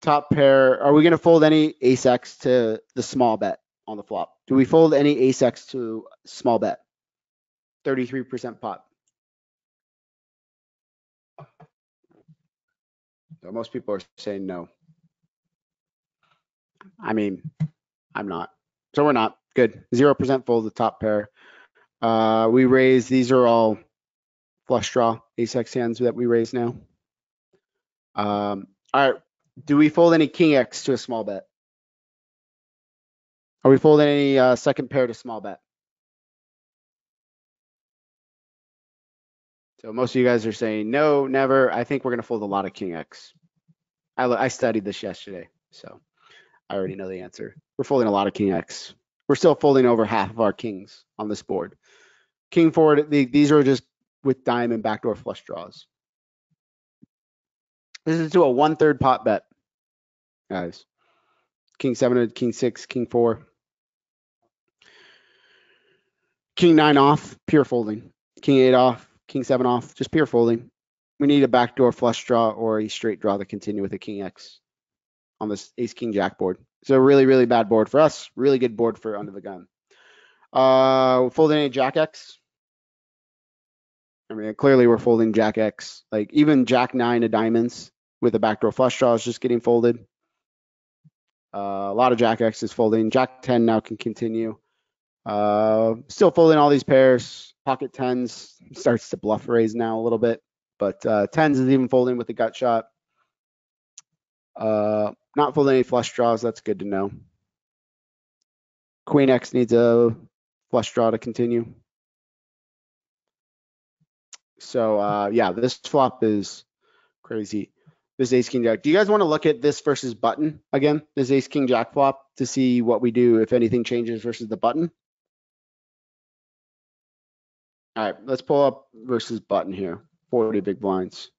top pair, are we going to fold any ace X to the small bet on the flop? Do we fold any ace X to small bet? 33% pot. So most people are saying no. I mean, I'm not. So we're not. Good. 0% fold the top pair. Uh, we raise, these are all flush draw ace X hands that we raise now. Um, all right. Do we fold any king X to a small bet? Are we folding any uh, second pair to small bet? So most of you guys are saying no, never. I think we're going to fold a lot of king X. I, I studied this yesterday, so I already know the answer. We're folding a lot of king X. We're still folding over half of our kings on this board. King forward, the, these are just with diamond backdoor flush draws. This is to a one third pot bet, guys. King seven, king six, king four. King nine off, pure folding. King eight off, king seven off, just pure folding. We need a backdoor flush draw or a straight draw to continue with a king X on this ace king jack board. A really, really bad board for us. Really good board for under the gun. Uh, folding a jack X. I mean, clearly we're folding jack X. Like even jack nine of diamonds with a backdoor flush draw is just getting folded. Uh, a lot of jack X is folding. Jack 10 now can continue. Uh, still folding all these pairs. Pocket 10s starts to bluff raise now a little bit, but uh, 10s is even folding with the gut shot. Uh, not folding any flush draws. That's good to know. Queen X needs a flush draw to continue. So uh, yeah, this flop is crazy. This ace king jack. Do you guys want to look at this versus button again? This ace king jack flop to see what we do if anything changes versus the button. All right, let's pull up versus button here. 40 big blinds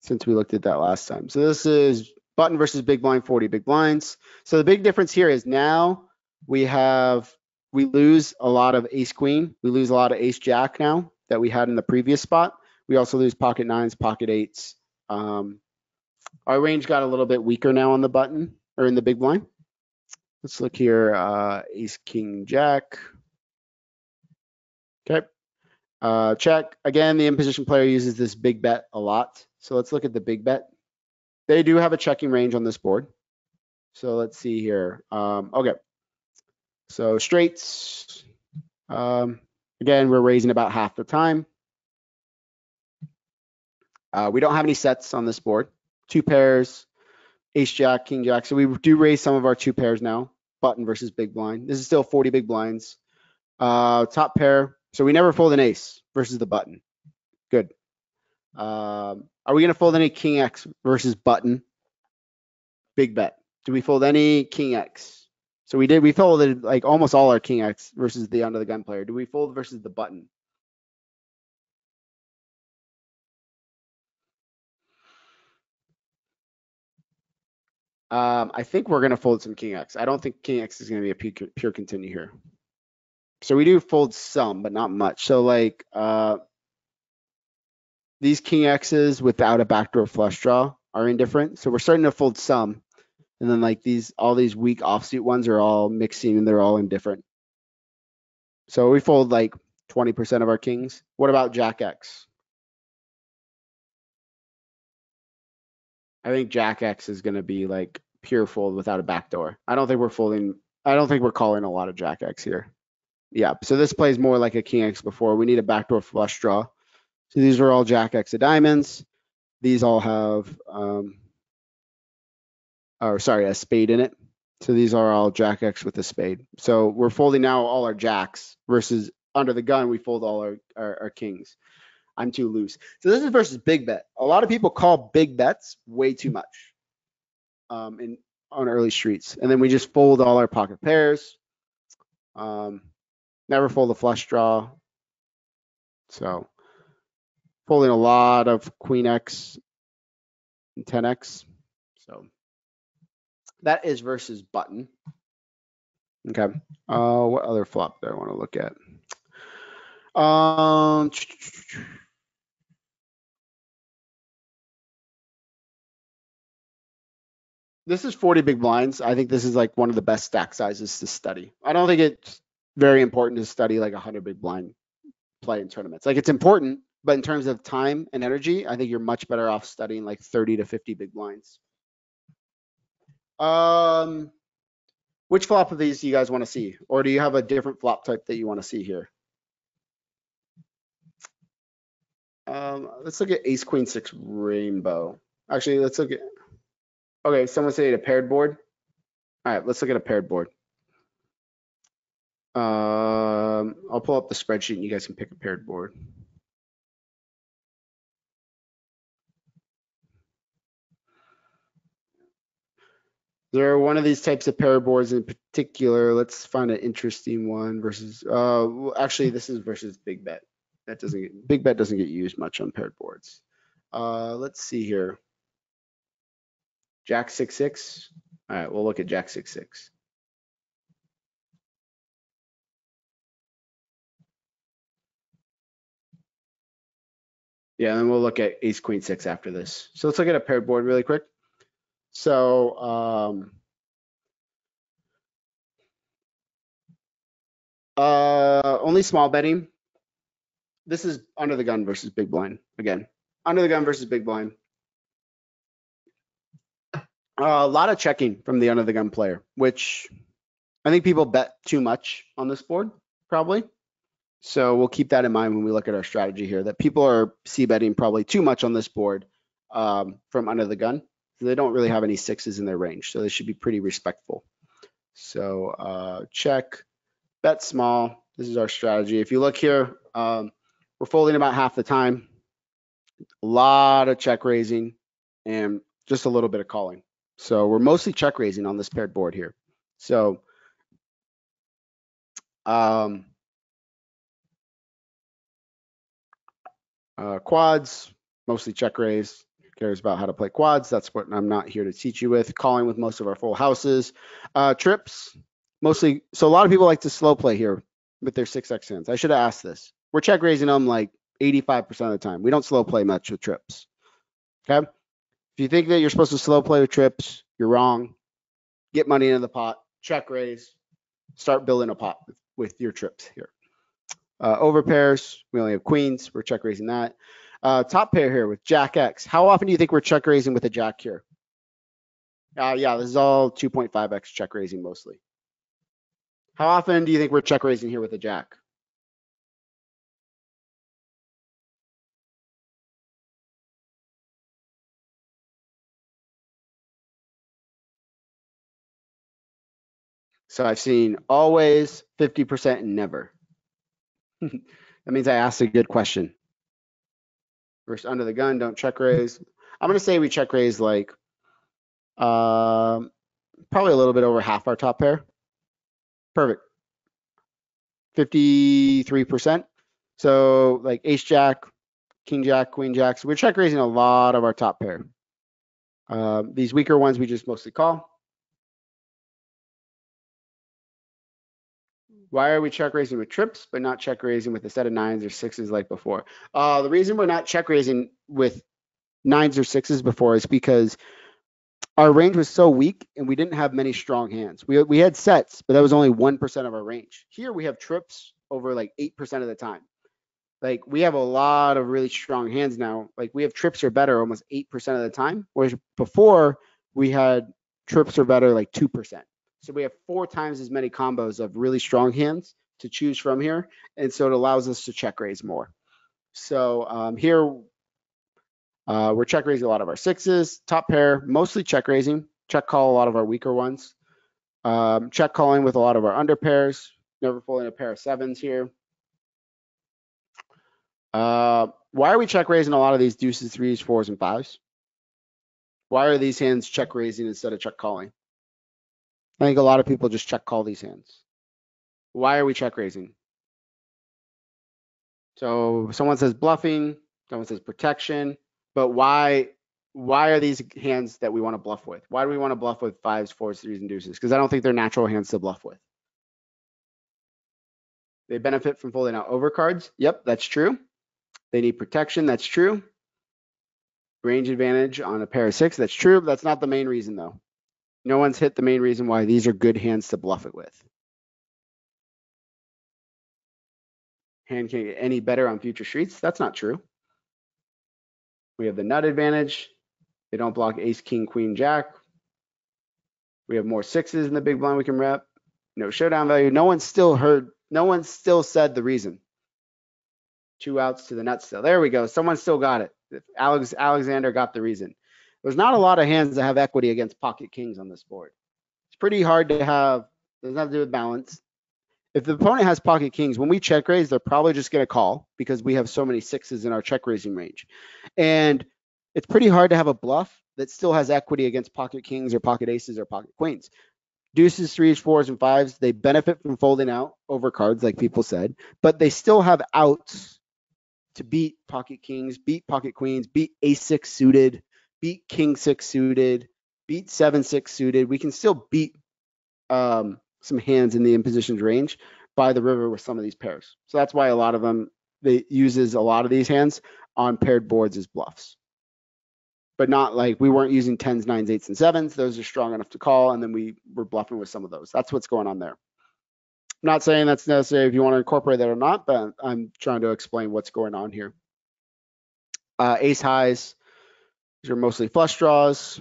since we looked at that last time. So this is button versus big blind, 40 big blinds. So the big difference here is now we have, we lose a lot of ace queen. We lose a lot of ace jack now that we had in the previous spot. We also lose pocket nines, pocket eights. Um, our range got a little bit weaker now on the button or in the big blind. Let's look here, uh, ace, king, jack. Okay, uh, check. Again, the in position player uses this big bet a lot. So let's look at the big bet. They do have a checking range on this board. So let's see here. Um, okay. So straights. Um, again, we're raising about half the time. Uh, we don't have any sets on this board. Two pairs, ace jack, king jack. So we do raise some of our two pairs now. Button versus big blind. This is still 40 big blinds. Uh, top pair, so we never fold an ace versus the button. Good. Um, are we going to fold any king X versus button? Big bet. Do we fold any king X? So we did. We folded like almost all our king X versus the under the gun player. Do we fold versus the button? Um, I think we're going to fold some king X. I don't think king X is going to be a pure, pure continue here. So we do fold some, but not much. So like uh, these king X's without a backdoor flush draw are indifferent. So we're starting to fold some. And then like these, all these weak offsuit ones are all mixing and they're all indifferent. So we fold like 20% of our kings. What about Jack X? I think Jack X is going to be like pure fold without a backdoor. I don't think we're folding. I don't think we're calling a lot of Jack X here. Yeah, so this plays more like a King X before. We need a backdoor flush draw. So these are all Jack X of diamonds. These all have, um, or sorry, a spade in it. So these are all Jack X with a spade. So we're folding now all our Jacks versus under the gun, we fold all our, our, our Kings. I'm too loose. So this is versus big bet. A lot of people call big bets way too much um, in on early streets, and then we just fold all our pocket pairs. Um, never fold a flush draw. So folding a lot of Queen X and 10X. So that is versus button. Okay. Uh, what other flop do I want to look at? Um, this is 40 big blinds. I think this is like one of the best stack sizes to study. I don't think it's very important to study like 100 big blind play in tournaments. Like it's important, but in terms of time and energy, I think you're much better off studying like 30 to 50 big blinds. Um, which flop of these do you guys want to see? Or do you have a different flop type that you want to see here? Um, let's look at ace, queen, six, rainbow. Actually, let's look at, okay, someone said a paired board. All right, let's look at a paired board. Um, I'll pull up the spreadsheet and you guys can pick a paired board. There are one of these types of pair boards in particular. Let's find an interesting one versus, uh, actually this is versus big bet. That doesn't get, big bet doesn't get used much on paired boards. Uh, let's see here. Jack six six. All right, we'll look at Jack six six. Yeah, and then we'll look at ace queen six after this. So let's look at a paired board really quick. So um, uh, only small betting. This is under the gun versus big blind again. Under the gun versus big blind. Uh, a lot of checking from the under the gun player, which I think people bet too much on this board, probably. So we'll keep that in mind when we look at our strategy here, that people are c betting probably too much on this board um, from under the gun. They don't really have any sixes in their range, so they should be pretty respectful. So uh, check, bet small. This is our strategy. If you look here, um, we're folding about half the time. A lot of check raising and just a little bit of calling. So we're mostly check raising on this paired board here. So um, uh, quads, mostly check raise cares about how to play quads. That's what I'm not here to teach you with. Calling with most of our full houses. Uh, trips, mostly. So a lot of people like to slow play here with their 6x hands. I should have asked this. We're check raising them like 85% of the time. We don't slow play much with trips. Okay. If you think that you're supposed to slow play with trips, you're wrong. Get money into the pot, check raise, start building a pot with, your trips here. Uh, over pairs, we only have queens. We're check raising that. Uh, top pair here with Jack X. How often do you think we're check raising with a Jack here? Uh, yeah, this is all 2.5x check raising mostly. How often do you think we're check raising here with a Jack? So I've seen always, 50%, and never. that means I asked a good question versus under the gun, don't check raise. I'm gonna say we check raise like um, probably a little bit over half our top pair. Perfect. 53%. So like ace jack, king jack, queen jack. So we're check raising a lot of our top pair. Uh, these weaker ones we just mostly call. Why are we check raising with trips, but not check raising with a set of nines or sixes like before? Uh, the reason we're not check raising with nines or sixes before is because our range was so weak and we didn't have many strong hands. We, we had sets, but that was only 1% of our range. Here we have trips over like 8% of the time. Like we have a lot of really strong hands now. Like we have trips or better almost 8% of the time, whereas before we had trips or better like 2%. So we have four times as many combos of really strong hands to choose from here. And so it allows us to check raise more. So um, here uh, we're check raising a lot of our sixes, top pair, mostly check raising, check call a lot of our weaker ones. Um, check calling with a lot of our under pairs, never folding a pair of sevens here. Uh, why are we check raising a lot of these deuces, threes, fours, and fives? Why are these hands check raising instead of check calling? I think a lot of people just check call these hands. Why are we check raising? So someone says bluffing, someone says protection, but why why are these hands that we want to bluff with? Why do we want to bluff with fives, fours, threes, and deuces? Because I don't think they're natural hands to bluff with. They benefit from folding out overcards. Yep, that's true. They need protection. That's true. Range advantage on a pair of six. That's true. That's not the main reason though. No one's hit the main reason why these are good hands to bluff it with. Hand can't get any better on future streets. That's not true. We have the nut advantage. They don't block ace, king, queen, jack. We have more sixes in the big blind we can rep. No showdown value. No one's still heard, no one still said the reason. Two outs to the nut still. There we go. Someone still got it. Alex Alexander got the reason. There's not a lot of hands that have equity against pocket kings on this board. It's pretty hard to have, doesn't have to do with balance. If the opponent has pocket kings, when we check raise, they're probably just going to call because we have so many sixes in our check raising range. And it's pretty hard to have a bluff that still has equity against pocket kings or pocket aces or pocket queens. Deuces, threes, fours, and fives, they benefit from folding out over cards, like people said, but they still have outs to beat pocket kings, beat pocket queens, beat ace six suited, beat king six suited, beat seven six suited. We can still beat um, some hands in the in position's range by the river with some of these pairs. So that's why a lot of them they uses a lot of these hands on paired boards as bluffs. But not like we weren't using tens, nines, eights, and sevens. Those are strong enough to call, and then we were bluffing with some of those. That's what's going on there. I'm not saying that's necessary if you want to incorporate that or not, but I'm trying to explain what's going on here. Uh, ace highs, these are mostly flush draws,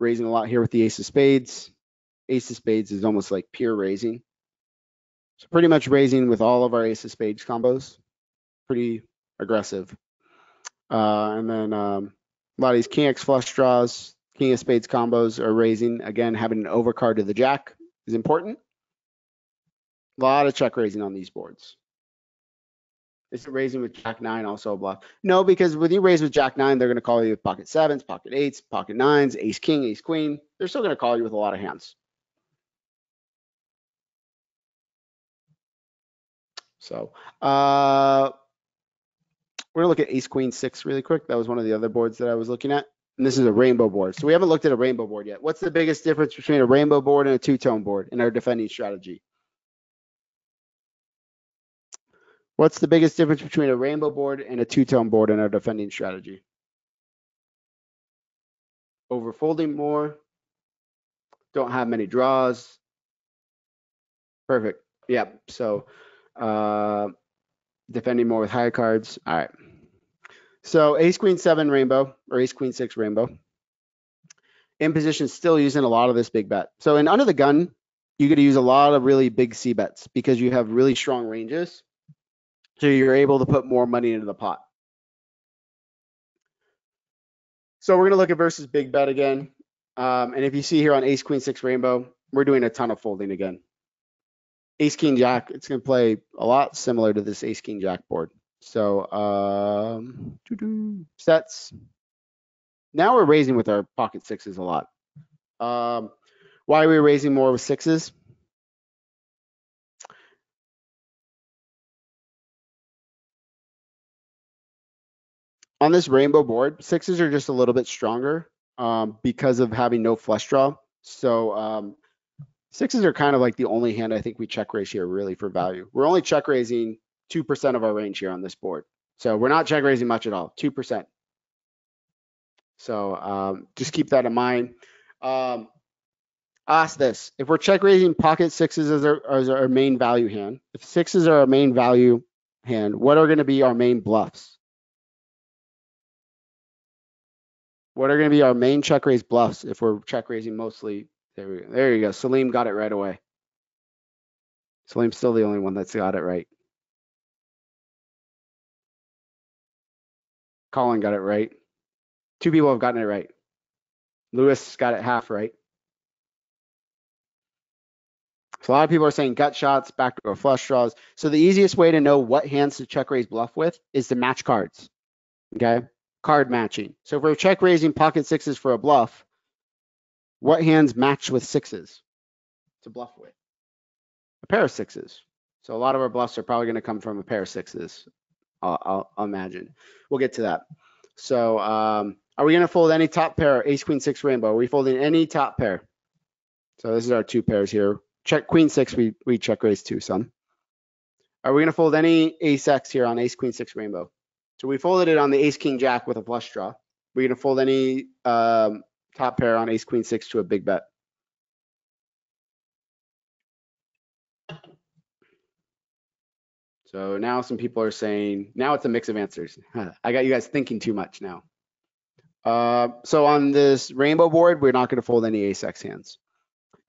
raising a lot here with the ace of spades. Ace of spades is almost like pure raising. So pretty much raising with all of our ace of spades combos. Pretty aggressive. Uh, and then um, a lot of these king x flush draws, king of spades combos are raising. Again, having an overcard to the jack is important. A lot of check raising on these boards. Is it raising with Jack nine also a bluff? No, because when you raise with Jack nine, they're going to call you with pocket sevens, pocket eights, pocket nines, ace king, ace queen. They're still going to call you with a lot of hands. So uh, we're gonna look at ace queen six really quick. That was one of the other boards that I was looking at. And this is a rainbow board. So we haven't looked at a rainbow board yet. What's the biggest difference between a rainbow board and a two-tone board in our defending strategy? What's the biggest difference between a rainbow board and a two-tone board in our defending strategy? Overfolding more, don't have many draws. Perfect. Yep. So uh, defending more with higher cards. All right. So ace queen seven rainbow or ace queen six rainbow. In position, still using a lot of this big bet. So in under the gun, you get to use a lot of really big C bets because you have really strong ranges so you're able to put more money into the pot. So we're going to look at versus big bet again. Um, and if you see here on ace, queen, six, rainbow, we're doing a ton of folding again. Ace, king, jack, it's going to play a lot similar to this ace, king, jack board. So um, sets. Now we're raising with our pocket sixes a lot. Um, why are we raising more with sixes? On this rainbow board, sixes are just a little bit stronger um, because of having no flush draw. So um, Sixes are kind of like the only hand I think we check raise here really for value. We're only check raising 2% of our range here on this board. So we're not check raising much at all, 2%. So um, just keep that in mind. Um, ask this, if we're check raising pocket sixes as our, as our main value hand, if sixes are our main value hand, what are gonna be our main bluffs? What are gonna be our main check raise bluffs if we're check raising mostly there, we go. there you go. Salim got it right away. Salim's still the only one that's got it right. Colin got it right. Two people have gotten it right. Lewis got it half right. So a lot of people are saying gut shots, backdoor flush draws. So the easiest way to know what hands to check raise bluff with is to match cards. Okay, card matching. So if we're check raising pocket sixes for a bluff, what hands match with sixes to bluff with? A pair of sixes. So a lot of our bluffs are probably going to come from a pair of sixes. I'll, imagine. We'll get to that. So um, are we going to fold any top pair? Ace, queen, six, rainbow. Are we folding any top pair? So this is our two pairs here. Check queen six. We we check raise two some. Are we going to fold any ace x here on ace, queen, six, rainbow? So we folded it on the ace, king, jack with a flush draw. We're going to fold any um, top pair on ace queen six to a big bet. So now some people are saying, now it's a mix of answers. I got you guys thinking too much now. Uh, so on this rainbow board, we're not going to fold any ace x hands.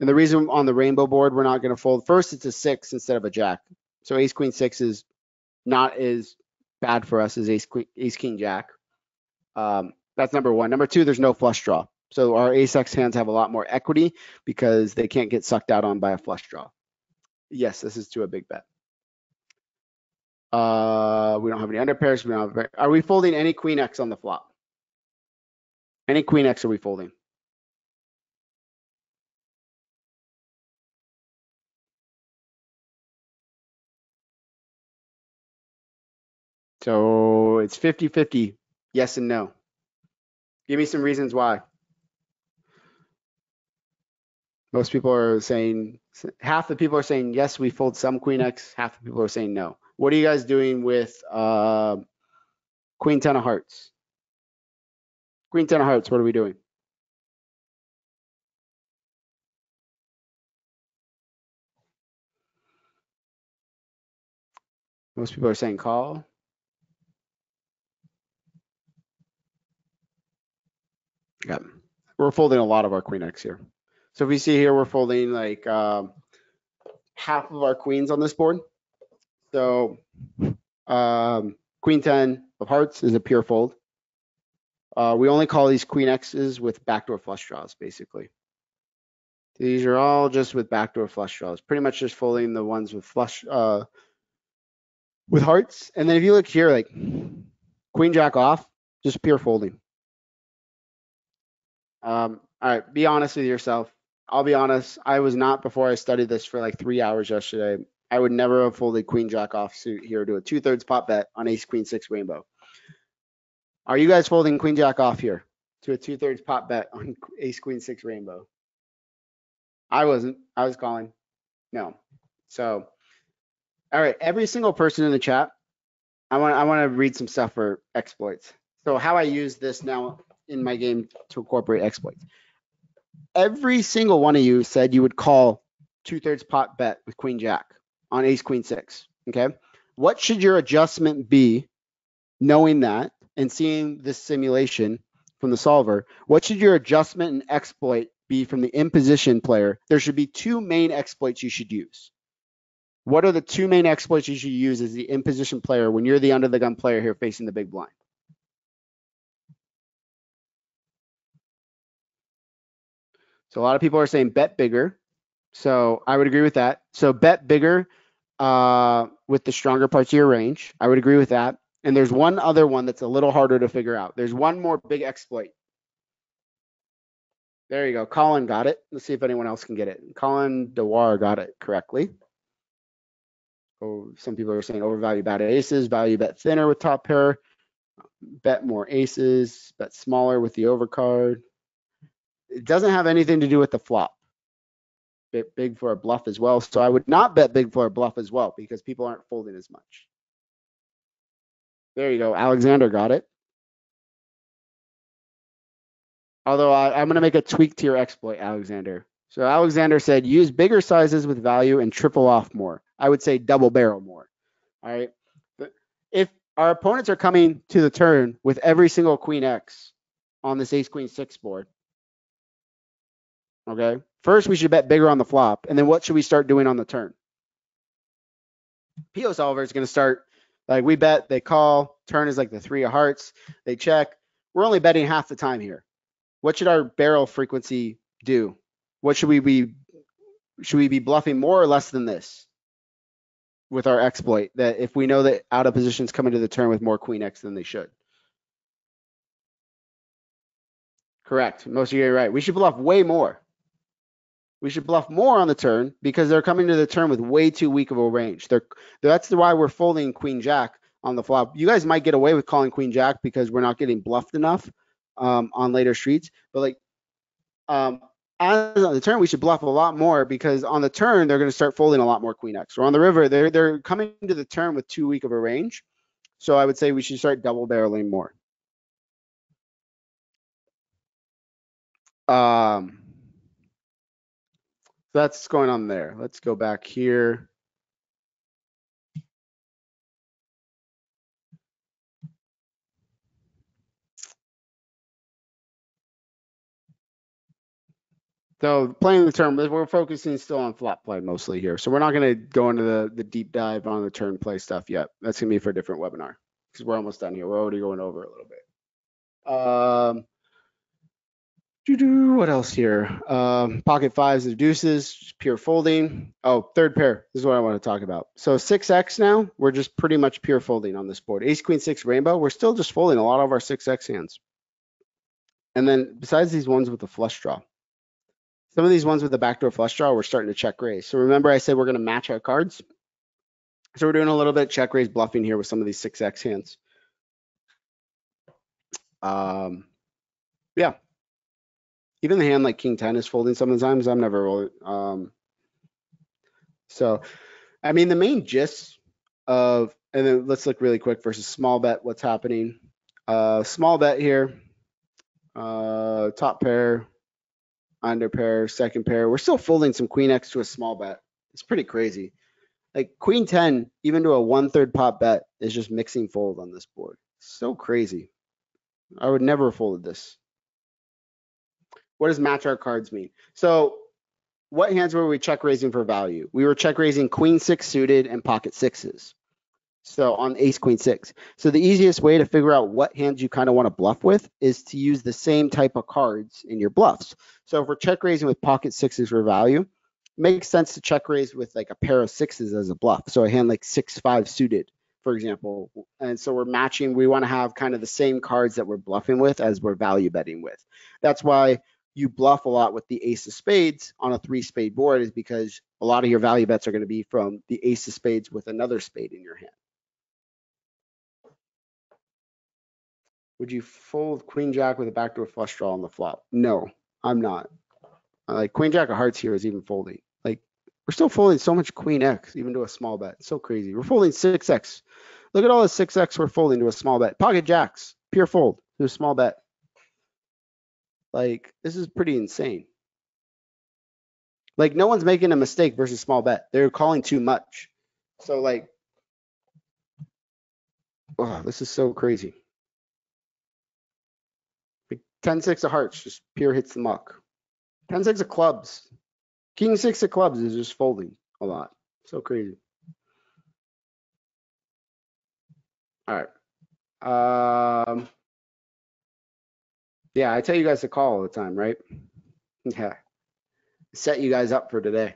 And the reason on the rainbow board we're not going to fold, first it's a six instead of a jack. So ace queen six is not as bad for us is ace, ace king jack. Um, that's number one. Number two, there's no flush draw. So our ace x hands have a lot more equity because they can't get sucked out on by a flush draw. Yes, this is to a big bet. Uh, we don't have any under pairs. We don't have. Are we folding any queen x on the flop? Any queen x are we folding? So it's 50-50, yes and no. Give me some reasons why. Most people are saying, half the people are saying, yes, we fold some queen X, half the people are saying no. What are you guys doing with uh, queen 10 of hearts? Queen 10 of hearts, what are we doing? Most people are saying call. Yeah, we're folding a lot of our queen X here. So if we see here, we're folding like um, half of our queens on this board. So um, queen 10 of hearts is a pure fold. Uh, we only call these queen X's with backdoor flush draws, basically. These are all just with backdoor flush draws. Pretty much just folding the ones with flush, uh, with hearts. And then if you look here, like queen jack off, just pure folding. Um, all right, be honest with yourself. I'll be honest, I was not before I studied this for like three hours yesterday. I would never have folded queen jack off suit here to a two thirds pot bet on ace queen six rainbow. Are you guys folding queen jack off here to a two thirds pot bet on ace queen six rainbow? I wasn't. I was calling. No. So, all right. Every single person in the chat, I want. I want to read some stuff for exploits. So how I use this now in my game to incorporate exploits. Every single one of you said you would call two thirds pot bet with queen jack on ace queen six. Okay. What should your adjustment be knowing that and seeing this simulation from the solver? What should your adjustment and exploit be from the in position player? There should be two main exploits you should use. What are the two main exploits you should use as the in position player when you're the under the gun player here facing the big blind? So a lot of people are saying bet bigger. So I would agree with that. So bet bigger uh, with the stronger parts of your range. I would agree with that. And there's one other one that's a little harder to figure out. There's one more big exploit. There you go. Colin got it. Let's see if anyone else can get it. Colin Dewar got it correctly. Oh, some people are saying overvalue bad aces, value bet thinner with top pair, bet more aces, bet smaller with the overcard. It doesn't have anything to do with the flop. bet big for a bluff as well. So I would not bet big for a bluff as well because people aren't folding as much. There you go. Alexander got it. Although I, I'm going to make a tweak to your exploit, Alexander. So Alexander said use bigger sizes with value and triple off more. I would say double barrel more. All right. If our opponents are coming to the turn with every single queen X on this ace queen six board, okay, first we should bet bigger on the flop. And then what should we start doing on the turn? Pio solver is going to start like we bet, they call, turn is like the three of hearts, they check. We're only betting half the time here. What should our barrel frequency do? What should we be? Should we be bluffing more or less than this with our exploit? That if we know that out of positions coming to the turn with more queen X than they should. Correct. Most of you are right. We should bluff way more. We should bluff more on the turn because they're coming to the turn with way too weak of a range. They're that's why we're folding queen jack on the flop. You guys might get away with calling queen jack because we're not getting bluffed enough um, on later streets. But like um, as on the turn, we should bluff a lot more because on the turn they're going to start folding a lot more queen X. Or on the river, they're they're coming to the turn with too weak of a range. So I would say we should start double barreling more. Um, that's going on there. Let's go back here. So playing the turn, we're focusing still on flop play mostly here. So we're not going to go into the, the deep dive on the turn play stuff yet. That's going to be for a different webinar because we're almost done here. We're already going over a little bit. Um, what else here? Um, pocket fives and deuces, pure folding. Oh, third pair. This is what I want to talk about. So 6x now, we're just pretty much pure folding on this board. Ace, queen, six, rainbow. We're still just folding a lot of our 6x hands. And then besides these ones with the flush draw, some of these ones with the backdoor flush draw, we're starting to check raise. So remember I said we're going to match our cards. So we're doing a little bit check raise bluffing here with some of these 6x hands. Um, yeah. Even the hand like king 10 is folding sometimes. I'm never rolling. Um, so, I mean, the main gist of, and then let's look really quick versus small bet, what's happening. Uh, small bet here, uh, top pair, under pair, second pair. We're still folding some queen X to a small bet. It's pretty crazy. Like queen 10, even to a one third pot bet is just mixing fold on this board. So crazy. I would never have folded this. What does match our cards mean? So what hands were we check raising for value? We were check raising queen six suited and pocket sixes. So on ace queen six. So the easiest way to figure out what hands you kind of want to bluff with is to use the same type of cards in your bluffs. So if we're check raising with pocket sixes for value, makes sense to check raise with like a pair of sixes as a bluff. So a hand like six five suited, for example. And so we're matching. We want to have kind of the same cards that we're bluffing with as we're value betting with. That's why you bluff a lot with the ace of spades on a three spade board is because a lot of your value bets are going to be from the ace of spades with another spade in your hand. Would you fold queen jack with a backdoor flush draw on the flop? No, I'm not. Like queen jack of hearts here is even folding. Like we're still folding so much queen X, even to a small bet. It's so crazy. We're folding 6X. Look at all the 6X we're folding to a small bet. Pocket jacks, pure fold to a small bet. Like this is pretty insane. Like no one's making a mistake versus small bet. They're calling too much. So like, oh, this is so crazy. 10 6 of hearts, just pure hits the muck. 10 6 of clubs. King 6 of clubs is just folding a lot. So crazy. All right. Um, yeah, I tell you guys to call all the time, right? Yeah. Set you guys up for today.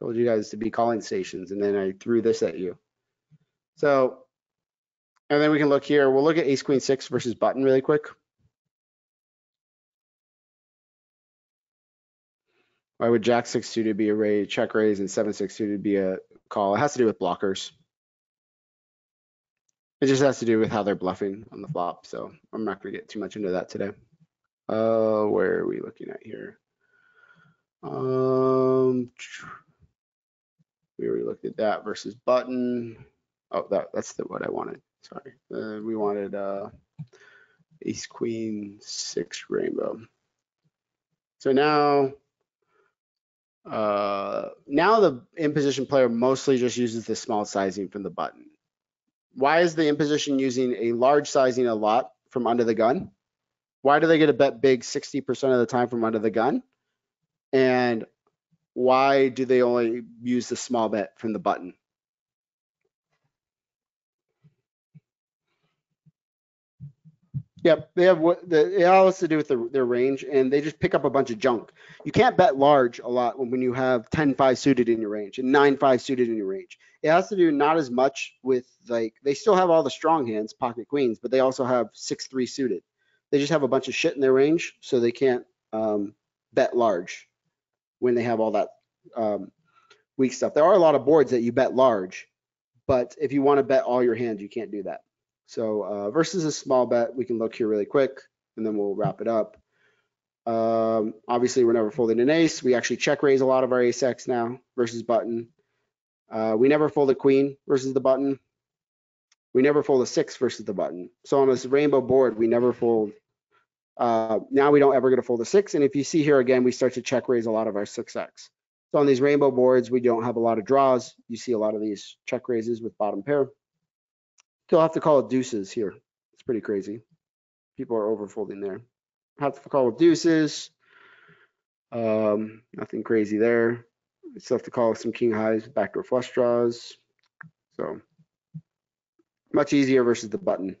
Told you guys to be calling stations, and then I threw this at you. So, and then we can look here. We'll look at ace queen six versus button really quick. Why would Jack six suited be a raise, check raise, and seven six suited be a call? It has to do with blockers. It just has to do with how they're bluffing on the flop. So I'm not gonna get too much into that today. Uh, where are we looking at here? Um, we already looked at that versus button. Oh, that, that's the, what I wanted. Sorry. Uh, we wanted, uh, ace, queen, six rainbow. So now, uh, now the in position player mostly just uses the small sizing from the button. Why is the in position using a large sizing a lot from under the gun? Why do they get a bet big 60% of the time from under the gun? And why do they only use the small bet from the button? Yep, they have what the it all has to do with the, their range, and they just pick up a bunch of junk. You can't bet large a lot when, when you have 10-5 suited in your range and 9-5 suited in your range. It has to do not as much with like they still have all the strong hands, pocket queens, but they also have 6-3 suited. They just have a bunch of shit in their range, so they can't um, bet large when they have all that um, weak stuff. There are a lot of boards that you bet large, but if you want to bet all your hands, you can't do that. So uh, versus a small bet, we can look here really quick and then we'll wrap it up. Um, obviously, we're never folding an ace. We actually check raise a lot of our ace X now versus button. Uh, we never fold a queen versus the button. We never fold a six versus the button. So on this rainbow board, we never fold. Uh, now we don't ever get to fold a six. And if you see here again, we start to check raise a lot of our six X. So on these rainbow boards, we don't have a lot of draws. You see a lot of these check raises with bottom pair. Still have to call it deuces here. It's pretty crazy. People are overfolding there. Have to call it deuces. Um, nothing crazy there. Still have to call some king highs, backdoor flush draws. So much easier versus the button.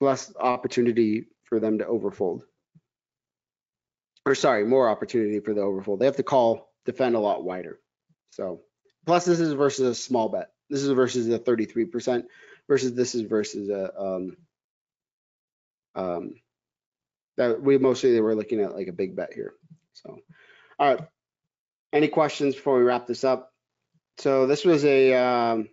Less opportunity for them to overfold. Or sorry, more opportunity for the overfold. They have to call, defend a lot wider. So plus this is versus a small bet. This is versus a 33% versus this is versus a um, um, that we mostly were looking at like a big bet here. So, all right. Any questions before we wrap this up? So this was a, um,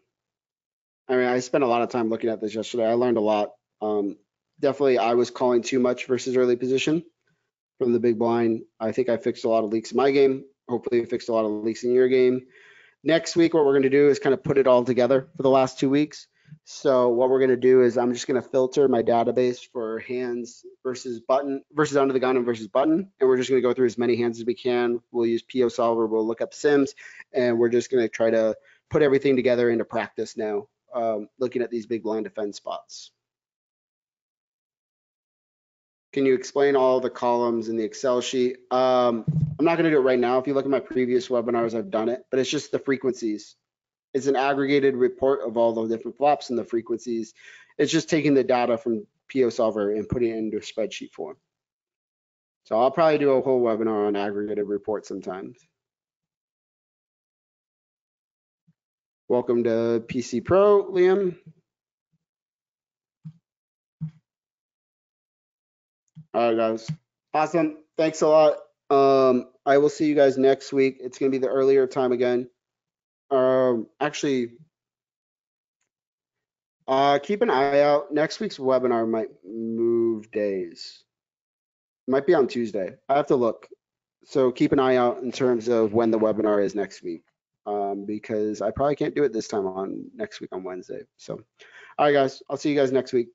I mean, I spent a lot of time looking at this yesterday. I learned a lot. Um, definitely, I was calling too much versus early position from the big blind. I think I fixed a lot of leaks in my game. Hopefully, fixed a lot of leaks in your game. Next week, what we're going to do is kind of put it all together for the last two weeks. So what we're going to do is I'm just going to filter my database for hands versus button versus under the gun and versus button. And we're just going to go through as many hands as we can. We'll use Pio solver. We'll look up sims and we're just going to try to put everything together into practice now, um, looking at these big blind defense spots. Can you explain all the columns in the Excel sheet? Um, I'm not going to do it right now. If you look at my previous webinars, I've done it, but it's just the frequencies. It's an aggregated report of all the different flops and the frequencies. It's just taking the data from Pio Solver and putting it into a spreadsheet form. So I'll probably do a whole webinar on aggregated reports sometimes. Welcome to PC Pro, Liam. All right, guys. Awesome. Thanks a lot. Um, I will see you guys next week. It's going to be the earlier time again. Um, actually, uh, keep an eye out. Next week's webinar might move days. Might be on Tuesday. I have to look. So keep an eye out in terms of when the webinar is next week. Um, because I probably can't do it this time on next week on Wednesday. So, all right, guys, I'll see you guys next week.